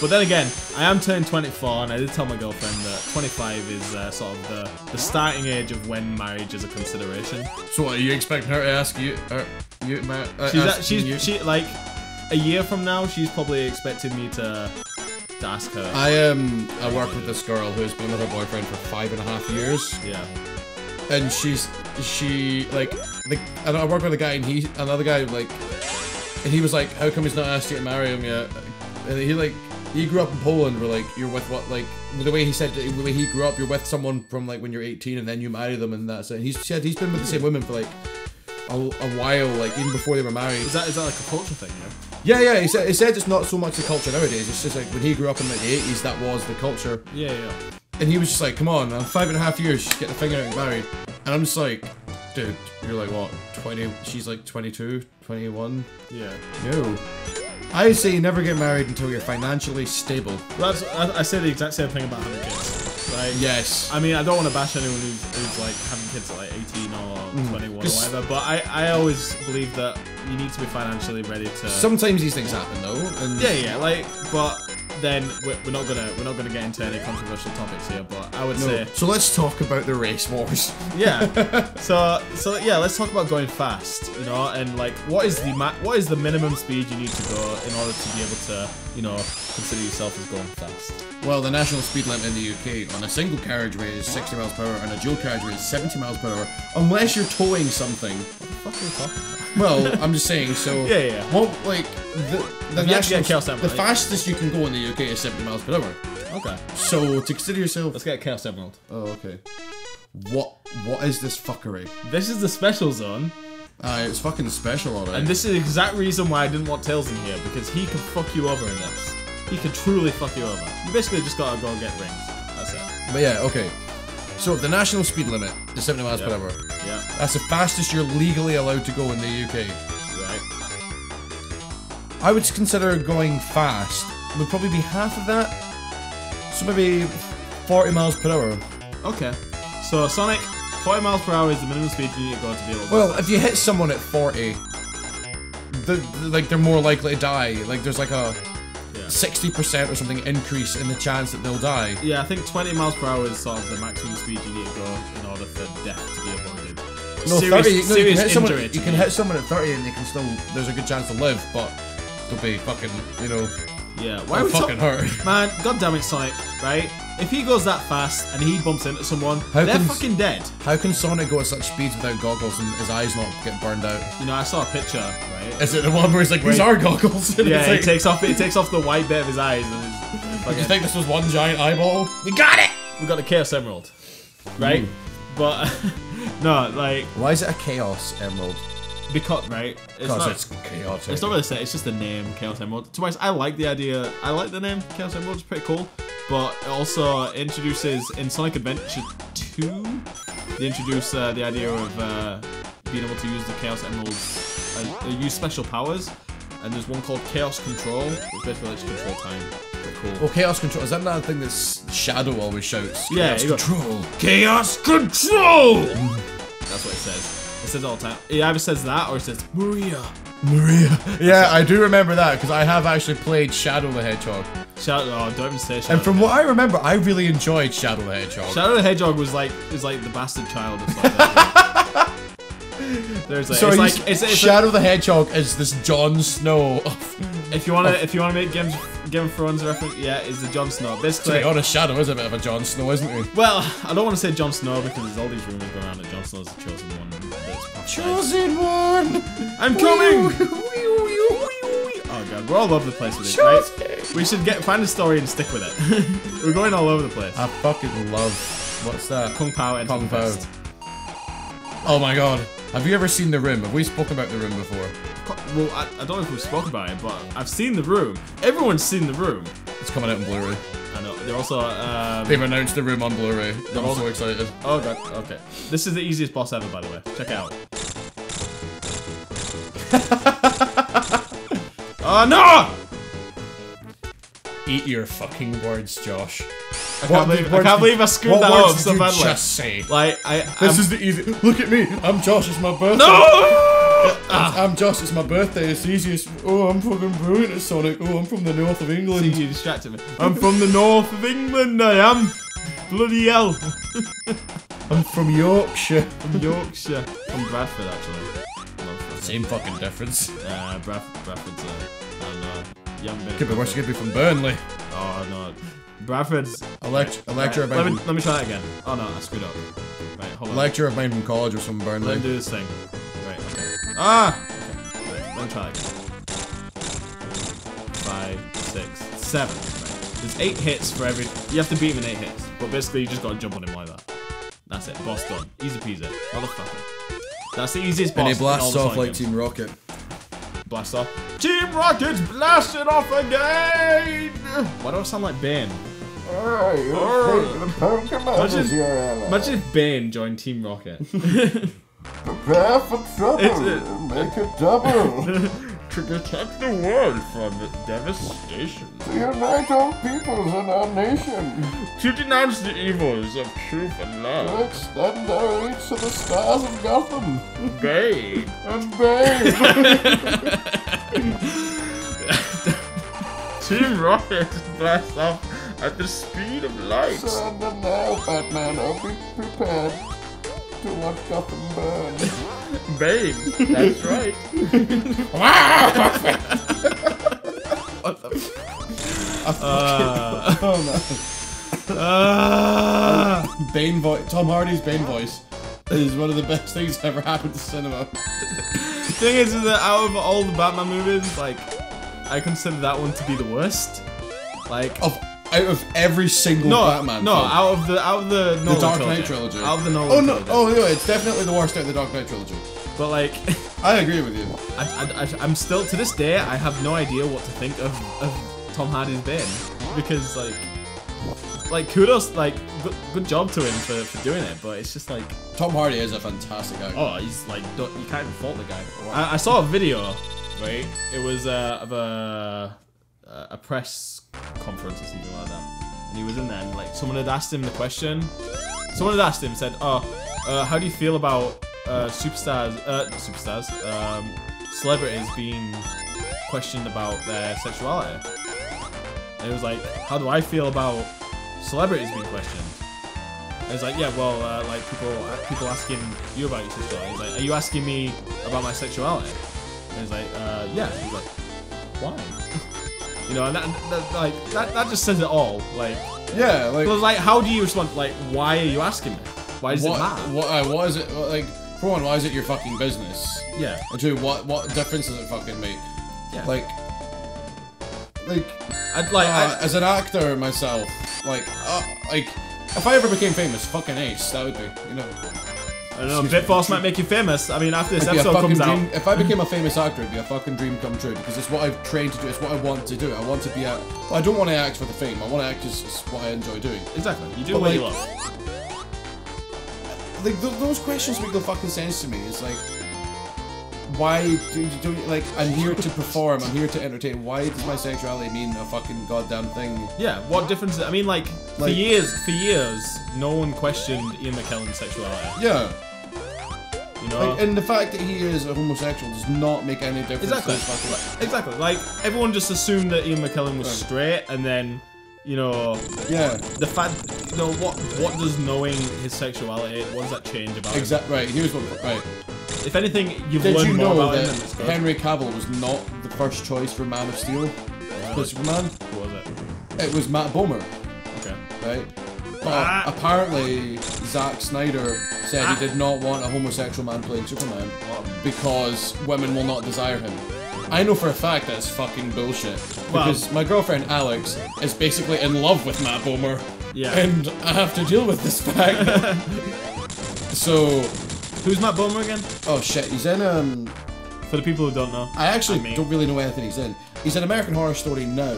But then again, I am turning 24, and I did tell my girlfriend that 25 is uh, sort of the, the starting age of when marriage is a consideration. so, what are you expecting her to ask you? Uh, you, ma- uh, She's she's you? she like a year from now, she's probably expecting me to to ask her. I um I work with this girl who has been with her boyfriend for five and a half years, yeah. and she's she like the and I work with a guy and he another guy like, and he was like, how come he's not asked you to marry him yet? And he like he grew up in Poland where like you're with what like the way he said the way he grew up you're with someone from like when you're 18 and then you marry them and that's it. And he said he's been with the same women for like a, a while like even before they were married. Is that is that like a culture thing? Yeah. Yeah, yeah. He said he said it's not so much the culture nowadays. It's just like when he grew up in like the 80s, that was the culture. Yeah, yeah. And he was just like, come on, I'm five and a half years, getting a finger out and married. And I'm just like, dude, you're like what, 20, she's like 22, 21? Yeah. No. I say you never get married until you're financially stable. That's, I, I say the exact same thing about having kids. Right? Yes. I mean, I don't want to bash anyone who's, who's like having kids at like 18 or mm. 21 or whatever, but I, I always believe that you need to be financially ready to. Sometimes these things happen though. And yeah, yeah, like, but then we're, we're not gonna we're not gonna get into any controversial topics here. But I would No. say, So let's talk about the race wars. yeah. so so yeah, let's talk about going fast. You know, and like, what is the ma- what is the minimum speed you need to go in order to be able to you know consider yourself as going fast? Well, the national speed limit in the UK on a single carriageway is 60 miles per hour and a dual carriageway is 70 miles per hour, unless you're towing something. What the fuck are we talking about? Well, I'm just saying. So Yeah, yeah, yeah. What like the the, Have you had to get national- Chaos Emerald, the fastest you can go in the UK is 70 miles per hour. Okay, So to consider yourself. let's get Chaos Emerald. Oh, okay. What what is this fuckery? This is the special zone, Uh, it's fucking special, alright. and this is the exact reason why I didn't want Tails in here because he could fuck you over in this. He could truly fuck you over. You basically just gotta go and get rings. That's it. But yeah, okay. So the national speed limit is 70 miles per hour. Yeah. That's the fastest you're legally allowed to go in the UK. Right. I would consider going fast. Would probably be half of that. So maybe 40 miles per hour. Okay. So Sonic, 40 miles per hour is the minimum speed you need to go to be able to. Well, if you hit someone at 40, they're, like they're more likely to die. Like there's like a 60% or something increase in the chance that they'll die. Yeah, I think 20 miles per hour is sort of the maximum speed you need to go in order for death to be avoided. No, serious, 30, no, you, can hit someone, you can hit someone at 30 and they can still, there's a good chance to live, but they'll be fucking, you know, Yeah, why are we fucking hurt. Man, god damn it, Sonic, right? If he goes that fast and he bumps into someone, How they're can- fucking dead. How can Sonic go at such speeds without goggles and his eyes not get burned out? You know, I saw a picture, right? Is it the one where he's like, these Right. are goggles? And Yeah, it's he like, takes off. He takes off the white bit of his eyes, and it's Do you think this was one giant eyeball? We got it! we got the Chaos Emerald, right? But no, like Why is it a Chaos Emerald? because right, it's Because not. it's chaotic. It's not really set. It's just the name Chaos Emerald. To be honest, I like the idea. I like the name Chaos Emerald. It's pretty cool. But it also introduces in Sonic Adventure 2, they introduce uh, the idea of uh, being able to use the Chaos Emeralds and uh, use special powers. And there's one called Chaos Control, which basically lets you control time. Cool. Well, Chaos Control, is that not a thing that Shadow always shouts? Yeah, Chaos got- Control. Chaos Control! That's what it says. It says all the time. It either says that or it says Maria. Maria. Yeah, I do remember that because I have actually played Shadow the Hedgehog. Shadow. Oh, don't even say Shadow. And from what I remember, I really enjoyed Shadow the Hedgehog. Shadow the Hedgehog was like was like the bastard child of. There's like, so it's like it's, it's Shadow the Hedgehog is this Jon Snow. if you wanna if you wanna make Game Game of Thrones reference, yeah, is the Jon Snow. to Basically, be honest, oh, Shadow is a bit of a Jon Snow, isn't he? well, I don't want to say Jon Snow because there's all these rumors going around that Jon Snow's the chosen one. Chosen one. I'm coming. Oh god, we're all over the place with this, right? We should get find a story and stick with it. we're going all over the place. I fucking love. What's that? Kung Pao and Kung Pao. Oh my god. Have you ever seen The Room? Have we spoken about The Room before? Well, I, I don't know if we've spoken about it, but I've seen the room. Everyone's seen the room. It's coming out in Blu-ray. I know. They're also. Um, They've announced The Room on Blu-ray. I'm also- so excited. oh god. Okay. This is the easiest boss ever, by the way. Check it out. oh no! Eat your fucking words, Josh. I can't believe I can't believe I screwed that up did so you badly. just say? Like I. This I'm- is the easy. Look at me. I'm Josh. It's my birthday. no. I'm Josh. It's my birthday. It's the easiest. Oh, I'm fucking brilliant at Sonic. Oh, I'm from the north of See, England. you distracted me. I'm from the north of England. I am. Bloody hell. I'm from Yorkshire. From Yorkshire. From Bradford, actually. Bradford. Same fucking difference. Uh, Bradford, Bradford's, uh, I don't know. You haven't been to Could be worse. Could be from Burnley. Oh, no. Bradford's... A, lect- a lecturer Right, let, me, let me try that again. Oh, no, I screwed up. Right, hold on. lecturer of mine from college was from Let me Burnley. do this thing. Right, okay. Ah! Okay, right, let me try that again. Five, six, seven. Right. There's eight hits for every... You have to beat him in eight hits. But basically, you just gotta jump on him like that. That's it. Boss done. Easy peasy. Motherfucker. That's the easiest boss And he blasts off like. Team Rocket. Blast off. Team Rocket's blasting off again! Why do I sound like Bane? Imagine, imagine if Bane joined Team Rocket. Prepare for trouble. It's a- Make it double. to protect the world from devastation. to unite all peoples in our nation. To denounce the evils of truth and To love. extend our reach to the stars of Gotham. Bane. And babe. Team Rocket blasts off at the speed of light. Surrender now, Batman. I'll be prepared to watch Gotham burn. Bane. That's right. Uh, Oh no. uh, Bane voice. Tom Hardy's Bane voice is one of the best things that ever happened to cinema. The thing is, is that out of all the Batman movies, like, I consider that one to be the worst. Like, Of out of every single no, Batman. no, film. out of the out of the Nolan Dark trilogy. Knight trilogy. Out of the Nolan Oh no! trilogy. Oh no! It's definitely the worst out of the Dark Knight trilogy. But like, I agree with you. I, I, I, I'm still to this day, I have no idea what to think of, of Tom Hardy's Bane because like, like kudos, like good, good job to him for, for doing it. But it's just like, Tom Hardy is a fantastic actor. oh, he's like, you can't even fault the guy. I, I saw a video, right? It was uh, of a a press conference or something like that, and he was in there, and like someone had asked him the question. Someone had asked him, said, "Oh, uh, how do you feel about uh, superstars, uh, superstars, um, celebrities being questioned about their sexuality?" And it was like, "How do I feel about celebrities being questioned?" And It's like, yeah, well, uh, like people people asking you about your sexuality. He's like, are you asking me about my sexuality? And he's like, uh, yeah. He's like, why? You know, and that, that like that, that just says it all. Like, Yeah, like because like, how do you respond? Like, why are you asking me? Why does what, it matter? what, uh, what is it like? For one, why is it your fucking business? Yeah, And two, what what difference does it fucking make? yeah. Like, like I'd like, uh, as an actor myself, like, uh, like if I ever became famous, fucking ace, that would be, you know. I don't know. me. Might make you famous. I mean, after this episode comes out. If I became a famous actor, it'd be a fucking dream come true because it's what I've trained to do. It's what I want to do. I want to be a. I don't want to act for the fame. I want to act as, as what I enjoy doing. exactly. You do But, what you like, love. Like th- those questions make no fucking sense to me. It's like, why do you do like? I'm here to perform. I'm here to entertain. Why does my sexuality mean a fucking goddamn thing? Yeah, what difference? I mean, like, for years, for years, no one questioned Ian McKellen's sexuality. Yeah. You know, Like, and the fact that he is a homosexual does not make any difference. exactly, fucking, exactly. Like everyone just assumed that Ian McKellen was Right. straight, and then, you know, yeah. the fact, you know, what what does knowing his sexuality, what does that change about Exactly. Right. Here's what. Right. If anything, you've Did learned you more know about that him. And it's good. Henry Cavill was not the first choice for Man of Steel? Really? Superman. What was it? It was Matt Bomer, Okay. right? But Ah. apparently, Zack Snyder said Ah. he did not want a homosexual man playing Superman because women will not desire him. I know for a fact that's fucking bullshit. Well- Because my girlfriend Alex is basically in love with Matt Bomer. Yeah. And I have to deal with this fact. so, Who's Matt Bomer again? oh shit, he's in um. For the people who don't know. I actually I mean- don't really know anything he's in. He's in American Horror Story now.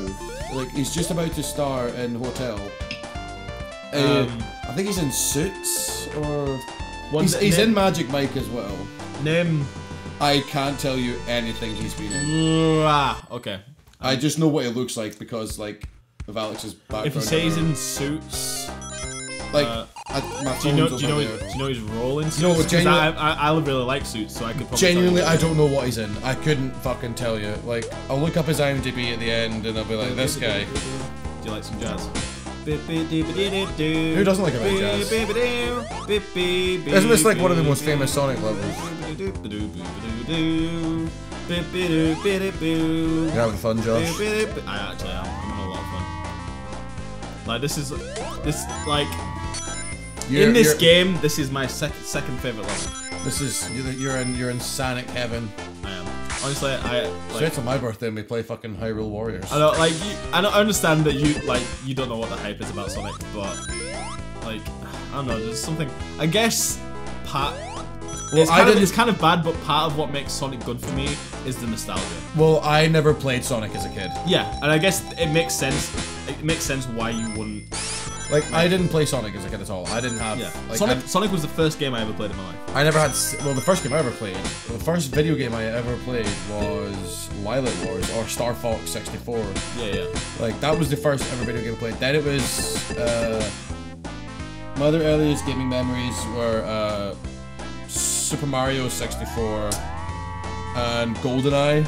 Like he's just about to star in Hotel. Uh, Um, I think he's in Suits or One he's, he's in Magic Mike as well. Name. I can't tell you anything he's been in. Ah, okay. I just know what he looks like because like of Alex's background. If you say he's in suits, like, uh, I, do you know? Do you know? His, do you know his role in suits? No, I, I, I really like suits, so I could. Genuinely, I don't know what he's in. I couldn't fucking tell you. Like, I'll look up his IMDb at the end and I'll be like, this guy. Do you like some jazz? Who doesn't like a bit of jazz? Isn't this like one of the most famous Sonic levels? You're having fun, Josh. I actually am. I'm having a lot of fun. Like this is this like You're- in this game. This is my second second favorite level. This is you're, you're in you're in Sonic heaven. I am honestly. I like. it's on my birthday and we play fucking Hyrule Warriors. I don't like you. I don't understand that you like you don't know what the hype is about Sonic, but like I don't know. There's something. I guess part. Well, it's, I kind of, it's kind of bad, but part of what makes Sonic good for me is the nostalgia. Well, I never played Sonic as a kid. Yeah, and I guess it makes sense. It makes sense why you wouldn't. Like I didn't play Sonic as a kid at all. I didn't have. Yeah, Like, Sonic. I, Sonic was the first game I ever played in my life. I never had. Well, the first game I ever played, the first video game I ever played was Lylat Wars or Star Fox 64. Yeah, yeah. Like that was the first ever video game I played. Then it was uh, my other earliest gaming memories were uh, Super Mario 64 and GoldenEye,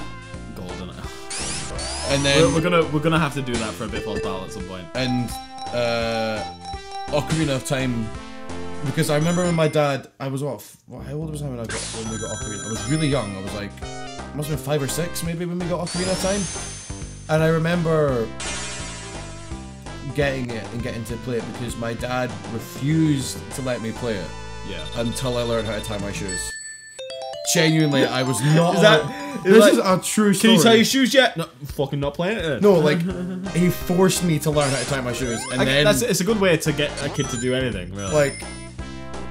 Golden. and then We're, we're gonna we're gonna have to do that for a bit false battle at some point. and uh, Ocarina of Time. Because I remember when my dad, I was what, what how old was I when I got when we got Ocarina? I was really young. I was like, must have been five or six maybe when we got Ocarina of Time. And I remember getting it and getting to play it because my dad refused to let me play it Yeah. until I learned how to tie my shoes. Genuinely, I was not. Is that- allowed- is this that- is a true Can story. you tie your shoes yet? No, fucking not playing it. Then. No, like he forced me to learn how to tie my shoes, and I, then that's it's a good way to get a kid to do anything. Really. like,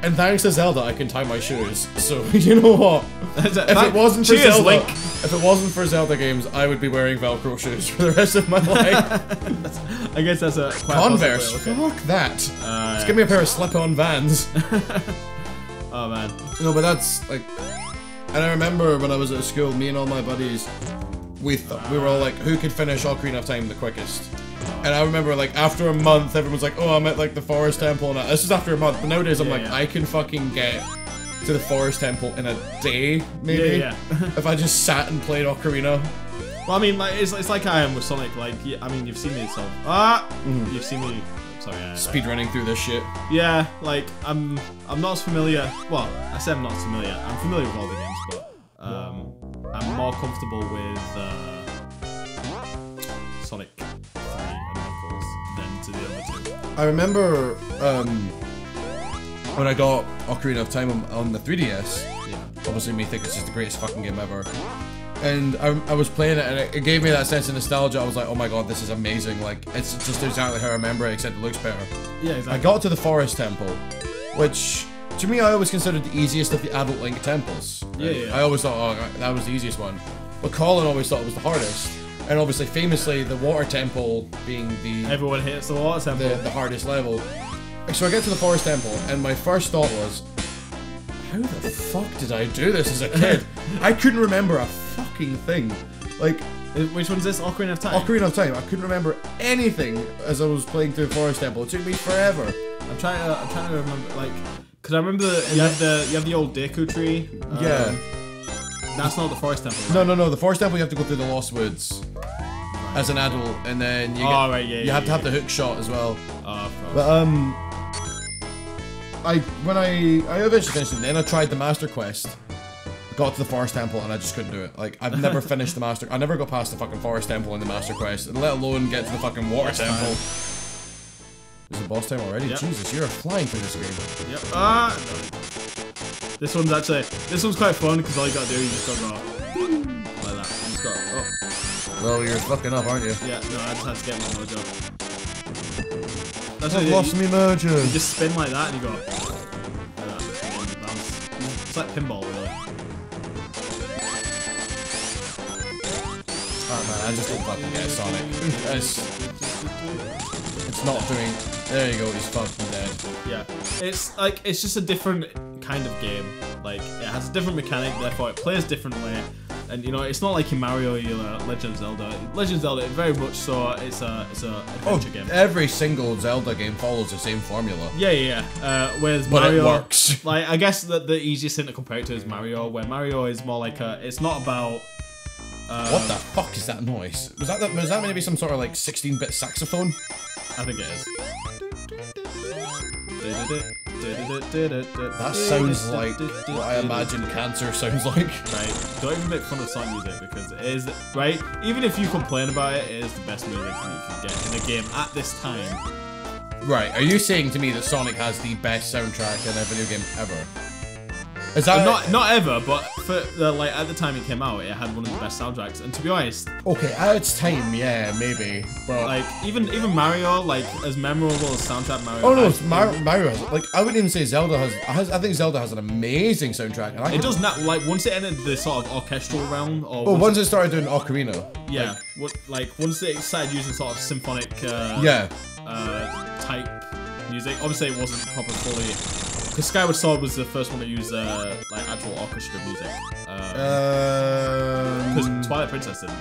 and thanks to Zelda, I can tie my shoes. So you know what? If it wasn't for Cheers, Zelda, Link. if it wasn't for Zelda games, I would be wearing Velcro shoes for the rest of my life. I guess that's a quite Converse, positive way to look fuck that. Uh, Just give me a pair of slip-on Vans. oh man. No, but that's like, and I remember when I was at school, me and all my buddies, we th- we were all like, who could finish Ocarina of Time the quickest? And I remember like after a month, everyone's like, oh, I'm at like the Forest Temple, and I- this is after a month. But nowadays, I'm Yeah, like, yeah. I can fucking get to the Forest Temple in a day, maybe. Yeah, if I just sat and played Ocarina. Well, I mean, like it's, it's like I am with Sonic. Like, I mean, you've seen me so ah, Mm-hmm. you've seen me sorry. Yeah, Speed running through this shit. Yeah, like I'm I'm not as familiar. Well, I said I'm not as familiar. I'm familiar with all the games, um, I'm more comfortable with uh, Sonic 3 and Knuckles than to the other two. I remember um, when I got Ocarina of Time on, on the 3DS. Yeah. Obviously, me think it's just the greatest fucking game ever. And I, I was playing it, and it, it gave me that sense of nostalgia. I was like, oh my god, this is amazing. Like, it's just exactly how I remember it, except it looks better. Yeah, I got to the Forest Temple, which to me I always considered the easiest of the adult Link temples. Yeah, yeah. I always thought oh, that was the easiest one, but Colin always thought it was the hardest. And obviously, famously, the Water Temple being the Everyone hits the water temple. the, the hardest level. So I get to the Forest Temple, and my first thought was, how the fuck did I do this as a kid? I couldn't remember a fucking thing. Like, Uh, Which one's this? Ocarina of Time. Ocarina of Time, I couldn't remember anything as I was playing through Forest Temple. It took me forever. I'm trying to. I'm trying to remember. Like, cause I remember the, you have the you have the old Deku tree. um, Yeah. That's not the forest temple. Right? No, no, no. The Forest Temple, you have to go through the Lost Woods as an adult, and then you, get, Oh, right, yeah, you yeah, have to yeah. have the hook shot as well. Oh. But um, I when I I eventually finished it, then I tried the Master Quest. Got to the Forest Temple and I just couldn't do it. Like I've never finished the Master. I never got past the fucking Forest Temple in the Master Quest, and let alone get to the fucking Water Temple. Is it boss time already? Yep. Jesus, you're flying through this game. Yep. Ah. This one's actually. This one's quite fun because all you gotta do is you just gotta go like that. You just got. Oh, Well, you're fucking up, aren't you? yeah. No, I just had to get my mojo. That's I've you, lost you, me mojo. you just spin like that and you go. Like that. It's like pinball, really. Oh man, I just don't fucking get Sonic. it's not doing. There you go, he's fucking dead. Yeah, it's like it's just a different kind of game. Like it has a different mechanic, therefore it plays differently. And you know, it's not like in Mario, you know, Legend of Zelda. Legend of Zelda, very much so. It's a it's a Oh, adventure game. every single Zelda game follows the same formula. Yeah, yeah. yeah. Uh, whereas But it works. Like I guess that the easiest thing to compare it to is Mario, where Mario is more like a. It's not about. Uh, What the fuck is that noise? Was that the, was that maybe some sort of like 16-bit saxophone? I think it is. That sounds like what I imagine cancer sounds like. Right. Don't even make fun of song music because it is right. Even if you complain about it, it is the best music you can get in a game at this time. Right, are you saying to me that Sonic has the best soundtrack in a video game ever? Is that Uh, not not ever, but for the, like at the time it came out, it had one of the best soundtracks. And to be honest, okay? At its time, yeah, maybe, but like even even Mario, like as memorable as soundtrack Mario. oh no, has, Mar- Mario has like I wouldn't even say Zelda has, has. I think Zelda has an amazing soundtrack. And I It does not like once it entered the sort of orchestral realm, or Well, once, once it started doing Ocarina, yeah, what, like once they started using sort of symphonic, uh, yeah, uh, type music. Obviously, it wasn't proper fully. Because Skyward Sword was the first one to use uh, like actual orchestra music. Because um, Twilight Princess didn't.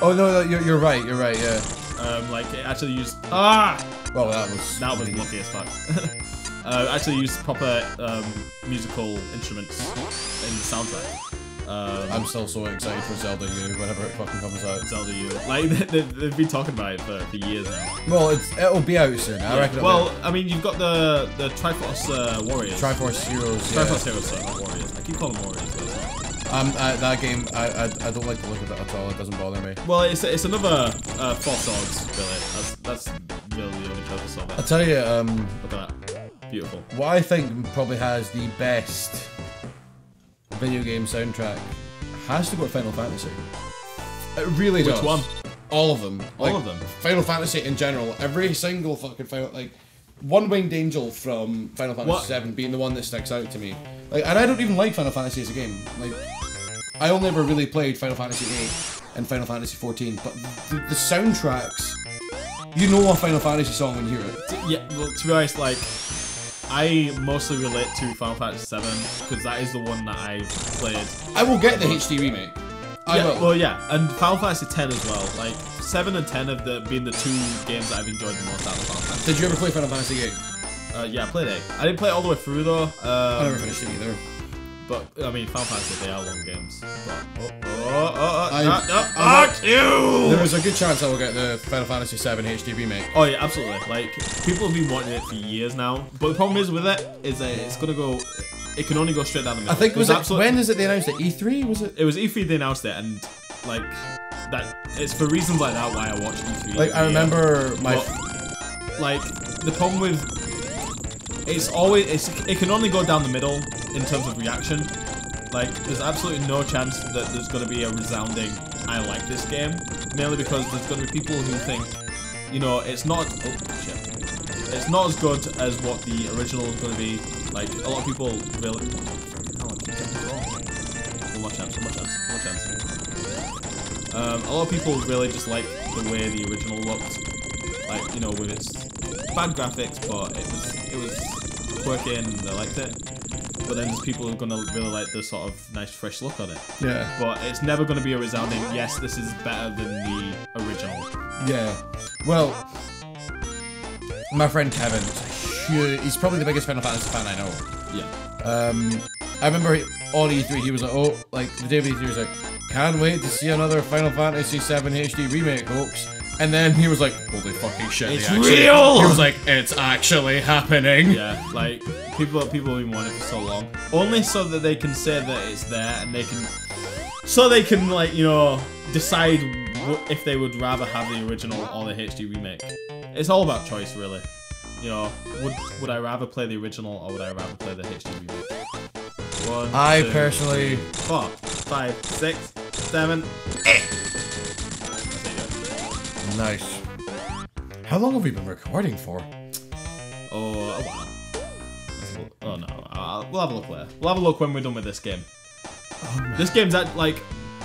oh no, no, you're, you're right, you're right, yeah. Um, like it actually used ah Well, that was that was lucky as fuck. uh, actually used proper um, musical instruments in the soundtrack. Um, I'm still so excited for Zelda U whenever it fucking comes out. Zelda U. Like they, they've been talking about it for, for years now. Well, it's, it'll be out soon. I reckon. Well, I mean, you've got the the Triforce uh, Warriors. Triforce Heroes. Yeah. Triforce Heroes, sorry, not Warriors. I keep calling them Warriors, but it's. Um, uh, that game, I, I, I don't like the look of it at all. It doesn't bother me. Well, it's it's another uh, Four Swords, really. That's that's really the only purpose of it. I'll tell you, um, Look at that, beautiful. what I think probably has the best video game soundtrack has to go to Final Fantasy. It really Which does. one? All of them. All Like, of them? Final Fantasy in general. Every single fucking Final like. One Winged Angel from Final Fantasy What? VII being the one that sticks out to me. Like, and I don't even like Final Fantasy as a game. Like, I only ever really played Final Fantasy VIII and Final Fantasy XIV, but the, the soundtracks, you know a Final Fantasy song when you hear it. Yeah, well, to be honest, like I mostly relate to Final Fantasy VII because that is the one that I've played. I will get the HD remake. I yeah, will. well, yeah, and Final Fantasy X as well. Like seven and ten have the, been the two games that I've enjoyed the most out of Final Fantasy. Did you ever play Final Fantasy VIII? Uh, yeah, I played it. I didn't play it all the way through though. I never Um, finished it either. But I mean, Final Fantasy they are long games. But, oh, oh, oh, oh, I- no, no, I'm, ah, Ew! There is a good chance I will get the Final Fantasy VII HD remake. Oh yeah, absolutely. Like people have been wanting it for years now, but the problem is with it is that it's gonna go. It can only go straight down the middle. I think was it when is it they announced it? E3 was it? it was E3 they announced it, and like that. It's for reasons like that why I watch E3. Like I remember my But, like the problem with it's always it's it can only go down the middle in terms of reaction. Like there's absolutely no chance that there's going to be a resounding I like this game, mainly because there's going to be people who think, you know, it's not oh shit, it's not as good as what the original is going to be. Like a lot of people really. Oh. One more chance, one more chance, one more chance. Um, a lot of people really just like the way the original looked like you know with its bad graphics but it was it was quirky and they liked it but then there's people who are gonna really like the sort of nice fresh look on it yeah but it's never gonna be a resounding yes this is better than the original yeah. Well, my friend Kevin, is a huge, he's probably the biggest Final Fantasy fan I know. yeah Um, I remember he- on E3 he was like, oh, like the day of E3 he was like, can't wait to see another Final Fantasy VII HD remake, folks. And then he was like, holy fucking shit, It's actually- real! He was like, it's actually happening. yeah like people people have been wanting it for so long only so that they can say that it's there and they can so they can like you know decide wh- if they would rather have the original or the HD remake it's all about choice really you know would would I rather play the original or would I rather play the HD remake one I two, personally, four five six seven eight there you go. Nice. How long have we been recording for? Oh, a while. Oh no, uh, we'll have a look later. We'll have a look when we're done with this game. this game's at, like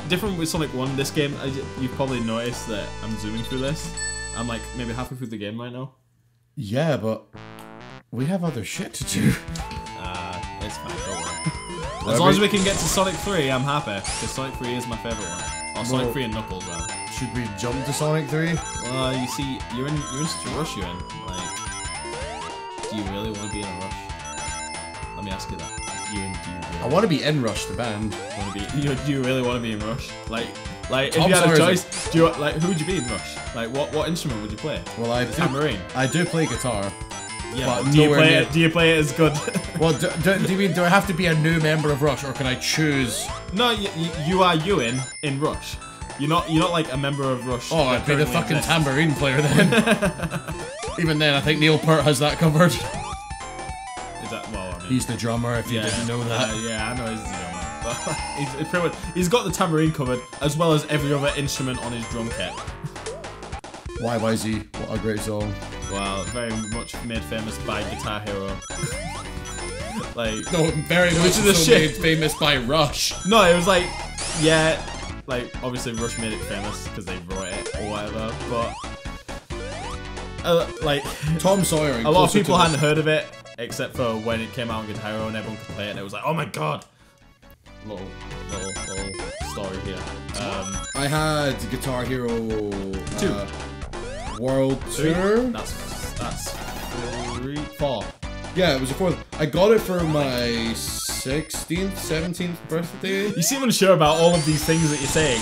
different with Sonic One. This game, you've probably noticed that I'm zooming through this. I'm like maybe halfway through the game right now. Yeah, but we have other shit to do. Uh, it's fine, don't worry. As long as we- can get to Sonic 3, I'm happy. Because Sonic 3 is my favorite one. Or Sonic Well- 3 and Knuckles, rather. Should we jump to Sonic 3? Well, you see, you're in you're in such a rush. You're in. Like, do you really want to be in a rush? Let me ask you that. You in? Do you really I want to be in Rush, the band. want to be? You, do you really want to be in Rush? Like, like Tom if you had a choice, do you like who would you be in Rush? Like, what what instrument would you play? Well, I The do, tambourine. I do play guitar. Yeah. But but do you play near- it? Do you play it as good? Well, do, do, do you mean do I have to be a new member of Rush, or can I choose? no, you, you are you in in Rush. You're not you're not like a member of Rush. Oh, I'd be the fucking exists. tambourine player then. Even then, I think Neil Peart has that covered. Is that well? I mean, He's the drummer. If you didn't know that. uh, yeah, I know he's the drummer. But he's, much, he's got the tambourine covered as well as every other instrument on his drum kit. Why YYZ, what a great song. Wow, very much made famous by Guitar Hero. like, No, very much Which is a so shit. made famous by Rush. no, it was like, yeah, like obviously Rush made it famous because they wrote it or whatever, but uh, like Tom Sawyer. a lot of people hadn't heard of it except for when it came out on Guitar Hero and everyone could play it and it was like, oh my god. Little, little, little story here. Um, I had Guitar Hero Two. uh, World three. Tour. That's that's three, four. Yeah, it was a fourth. I got it for my 16th, 17th birthday. You seem unsure about all of these things that you're saying.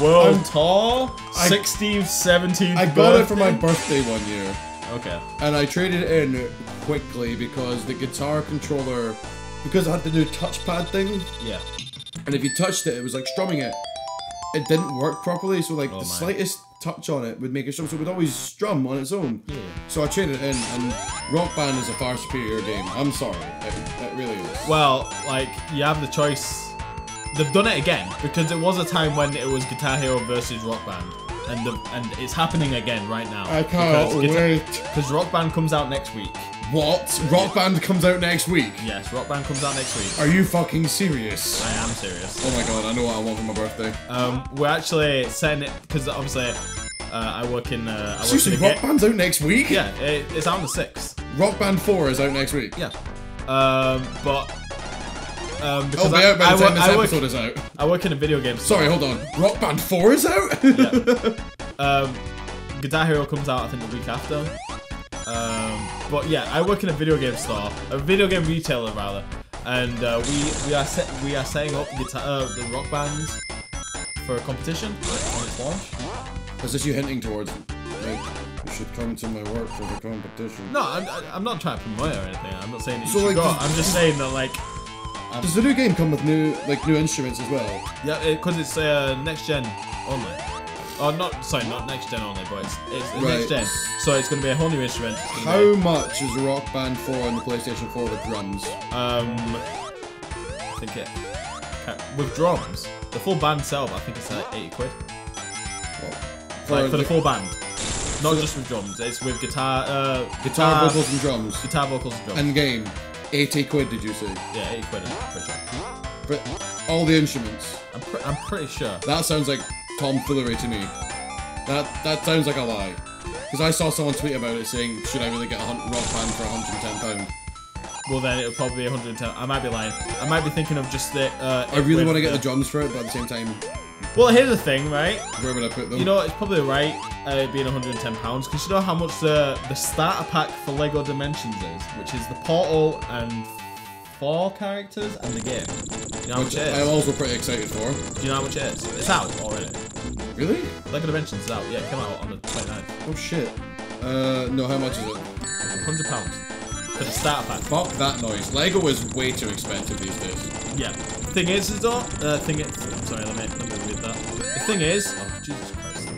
World I'm- Tour, I- 16th, 17th. I got it for my birthday? one year. Okay. and I traded it in quickly because the guitar controller, because I had the new touchpad thing, Yeah. and if you touched it, it was like strumming it. It didn't work properly, so like Oh the my. slightest touch on it would make it strum, so it would always strum on its own. Yeah. So I traded it in, and Rock Band is a far superior game. I'm sorry, it, it really is. Well, like you have the choice. They've done it again because it was a time when it was Guitar Hero versus Rock Band, and the, and it's happening again right now. I can't wait. Because Rock Band comes out next week. What? Rock Band comes out next week? Yes, Rock Band comes out next week. Are you fucking serious? I am serious. Oh my god, I know what I want for my birthday. Um, we're actually setting it because obviously uh, I work in. Uh, I work Seriously, in Rock Band's out next week? Yeah, it, it's out on the sixth. Rock Band 4 is out next week. Yeah. Um, but um, It'll because be I, out by I, the work, time this I, work, episode is out. I work in a video game. store. Sorry, hold on. Rock Band 4 is out? yeah. Um, Guitar Hero comes out I think the week after. Um, but yeah, I work in a video game store, a video game retailer rather, and uh, we we are set, we are setting up guitar uh, the rock band for a competition on its launch. Is this you hinting towards, like, you should come to my work for the competition? No, I'm, I'm not trying to promote or anything. I'm not saying that you So, should like, go. I'm just saying that like Does the new game come with new, like, new instruments as well? yeah, because it's uh, next gen only. Oh, not sorry, not next gen only, but it's, it's Right. next gen. So it's gonna be a whole new instrument. How be- much is Rock Band 4 on the PlayStation 4 with drums? Um, I think it with drums. The full band setup, I think it's like eighty quid. For, Like for the full band, not just with drums. It's with guitar, uh, guitar, vocals, and drums. guitar, vocals, and drums. And game, 80 quid, did you say? yeah, eighty quid. I'm pretty sure. For all the instruments. I'm, pre- I'm pretty sure. That sounds like tomfoolery to me. That that sounds like a lie. Because I saw someone tweet about it saying, should I really get a rock band for 110 pound? Well, then it would probably be 110. I might be lying. I might be thinking of just the. Uh, I really want to get the drums for it, but at the same time, Well, here's the thing, right? where would I put them? You know, it's probably right uh, being 110 pounds because you know how much the the starter pack for Lego Dimensions is, which is the portal and four characters and the game. Do you know how much which it I'm is? also pretty excited for. Do you know how much it is? It's out already. Really? Lego Dimensions is out. Yeah, it came out on the 29th. Oh shit. Uh, no, how much is it? 100 pounds for the starter pack. Fuck that noise. Lego is way too expensive these days. Yeah. Thing is, is though, uh, thing is, sorry, let me, let me read that. The thing is, oh Jesus Christ,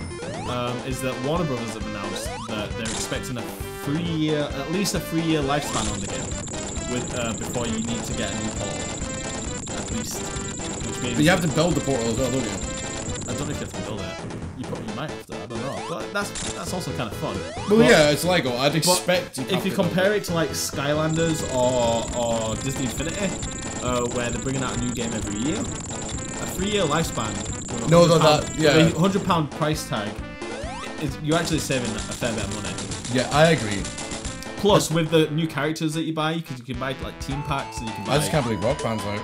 um, is that Warner Brothers have announced that they're expecting a three-year, at least a three-year lifespan on the game, with uh, before you need to get a new portal, at least. But you have to build the portal as well, don't you? I don't know if you have to build it. You probably might have to. I don't know. But that's that's also kind of fun. Well, But- yeah, it's Lego. I'd expect you if you compare it to like Skylanders or or Disney Infinity, uh, where they're bringing out a new game every year, a three-year lifespan. With No, no, that- yeah. a hundred pound price tag. You're actually saving a fair bit of money. Yeah, I agree. Plus, with the new characters that you buy, because you can buy like team packs and you can buy. I just can't believe Rock Band's out.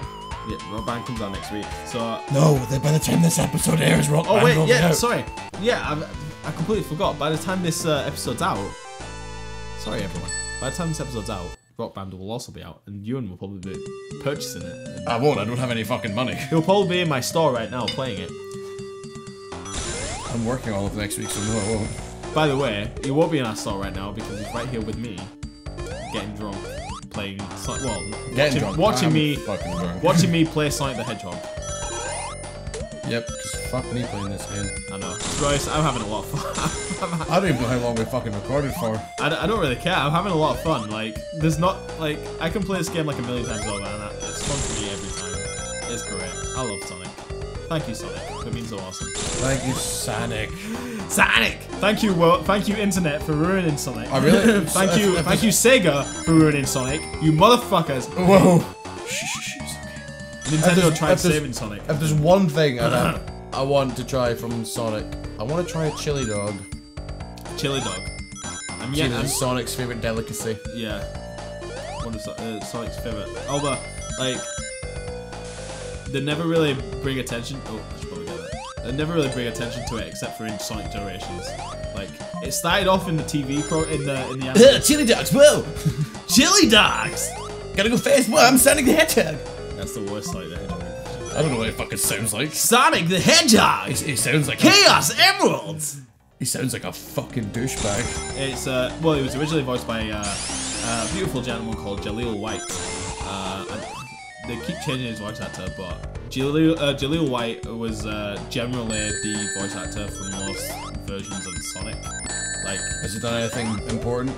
Yeah, Rock Band comes out next week. So. No, by the time this episode airs, Rock Oh wait, yeah, sorry. Yeah, I, I completely forgot. By the time this uh, episode's out, sorry everyone. By the time this episode's out, Rock Band will also be out, and Euan will probably be purchasing it. I won't. I don't have any fucking money. He'll probably be in my store right now playing it. I'm working all of next week, so no, I won't. By the way, he won't be our store right now because he's right here with me, getting drunk, playing. Son- well, Getting watching, drunk. watching me, drunk. watching me play Sonic the Hedgehog. Yep, just fuck me playing this game. I know. Honest, I'm having a lot of fun. I don't even know how long we fucking recorded for. I, d- I don't really care. I'm having a lot of fun. Like, there's not like I can play this game like a million times over, and it's fun for me every time. It's great. I love Sonic. Thank you, Sonic. That means so awesome. Thank you, Sonic. Sonic. Thank you, world. Thank you, Internet, for ruining Sonic. I really- thank you, thank you, Sega, for ruining Sonic. You motherfuckers. Whoa. Shh, shh, shh, it's okay. Nintendo tried saving Sonic. If there's one thing I, I want to try from Sonic, I want to try a chili dog. Chili dog. I'm Yeah, yeah, I'm, Sonic's favorite delicacy. yeah. One of uh, Sonic's favorite. Although, like, they never really bring attention. Oh, I should probably get that. They never really bring attention to it except for in Sonic Generations. Like, it started off in the TV pro in the in the anime. chili dogs, whoa! chili dogs. Gotta go fast, whoa, I'm Sonic the Hedgehog! That's the worst Sonic the Hedgehog. I don't know what it fucking sounds like. Sonic the Hedgehog. It, he sounds like a, Chaos Emeralds. he sounds like a fucking douchebag. It's uh, well, it was originally voiced by uh, a beautiful gentleman called Jaleel White. They keep changing his voice actor, but Jaleel, uh, Jaleel White was uh, generally the voice actor for most versions of Sonic. Like Has he done anything important?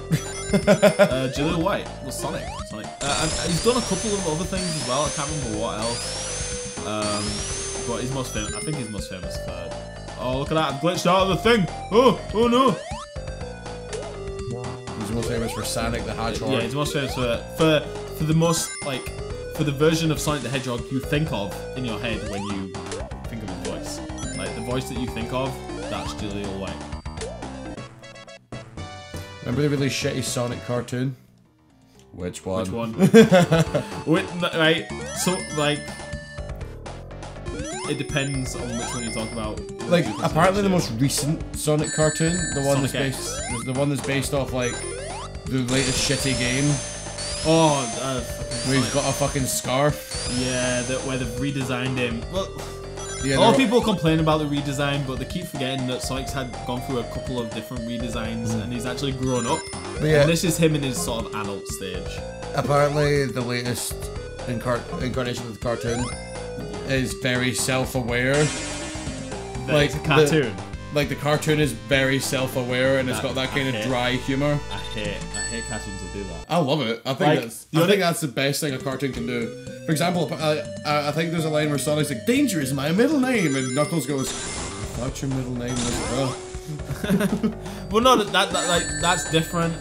uh, Jaleel White was Sonic. Sonic. Uh, and he's done a couple of other things as well. I can't remember what else. Um, but he's most famous. I think he's most famous for. Oh, look at that! I've glitched out of the thing. Oh, oh no! He's most famous for Sonic the Hedgehog. Yeah, he's most famous for for for the most like for the version of Sonic the Hedgehog you think of in your head when you think of his voice. Like the voice that you think of, that's Jaleel White. Remember the really shitty Sonic cartoon? Which one? Which one? Wait, right. So like, it depends on which one you talk about. Like, apparently the most recent Sonic cartoon, the one Sonic that's based, the one that's based off like the latest shitty game, Oh, uh, where he's got a fucking scarf. Yeah, that where they've redesigned him. Well, Yeah, a lot of people complain about the redesign, but they keep forgetting that Sonic's had gone through a couple of different redesigns, and he's actually grown up. Yeah. And this is him in his sort of adult stage. Apparently, the latest incar- incarnation of the cartoon is very self-aware. Like it's a the- cartoon. Like the cartoon is very self-aware and it's That- got that kind of dry humor. I hate, I hate cartoons that do that. I love it. I think Like, that's the I think that's the best thing a cartoon can do. For example, I, I, I think there's a line where Sonic's like, "Danger is my middle name," and Knuckles goes, "I your middle name was well." Well, no, that, that, that like that's different.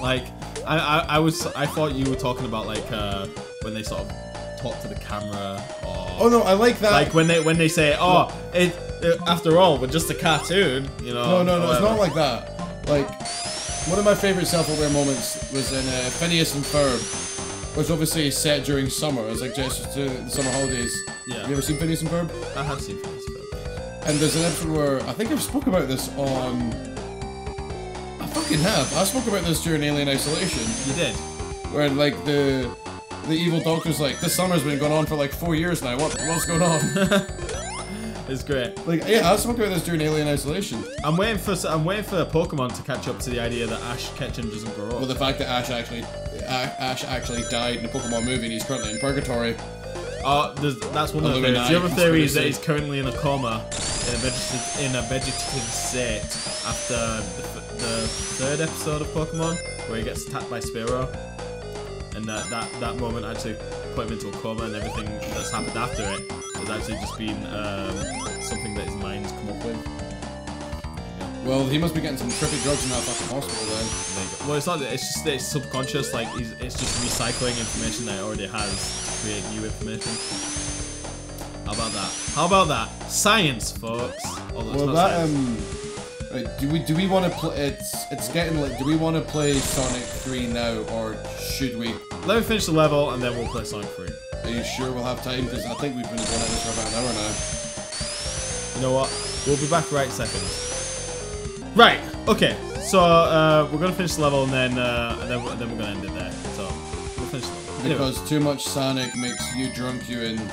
Like, I, I, I was, I thought you were talking about like uh, when they sort of talk to the camera, or Oh no, I like that. like when they when they say, "Oh, it, it after all, we're just a cartoon," you know. no, no, no, it's not like that. Like one of my favorite self-aware moments was in uh, Phineas and Ferb, which obviously is set during summer. It's like just to the summer holidays. Yeah. Have you ever seen Phineas and Ferb? I have seen Phineas and Ferb. And there's an episode where I think I've spoke about this on. I fucking have. I spoke about this during Alien Isolation, You did. where like the the evil doctor's like, "This summer's been going on for like four years now. What what's going on?" It's great. like, yeah, I spoke about this during Alien Isolation. I'm waiting for I'm waiting for Pokemon to catch up to the idea that Ash Ketchum doesn't grow up. Well, the fact that Ash actually Ash actually died in a Pokemon movie and he's currently in purgatory. Uh, there's, that's one of the theories. The other theory is that he's currently in a coma, in a vegetative, in a vegetative state after the, the third episode of Pokemon, where he gets attacked by Spearow, and that that, that moment actually put him into a coma, and everything that's happened after it has actually just been um, something that his mind's come up with. Well, he must be getting some trippy drugs in that fucking hospital then. There you go. Well, it's not. It's just it's subconscious. Like he's, it's just recycling information that it already has to create new information. How about that? How about that? Science, folks. It's Well, not that science. um, right, do we do we want to play? It's it's getting like, do we want to play Sonic Three now or should we? Let me finish the level and then we'll play Sonic 3. Are you sure we'll have time? Because I think we've been going at this for about an hour now. You know what? We'll be back right second. Right. Okay. So uh, we're gonna finish the level and then uh, and then, and then we're gonna end it there. So we'll finish the level. Anyway. Because too much Sonic makes you drunk. You and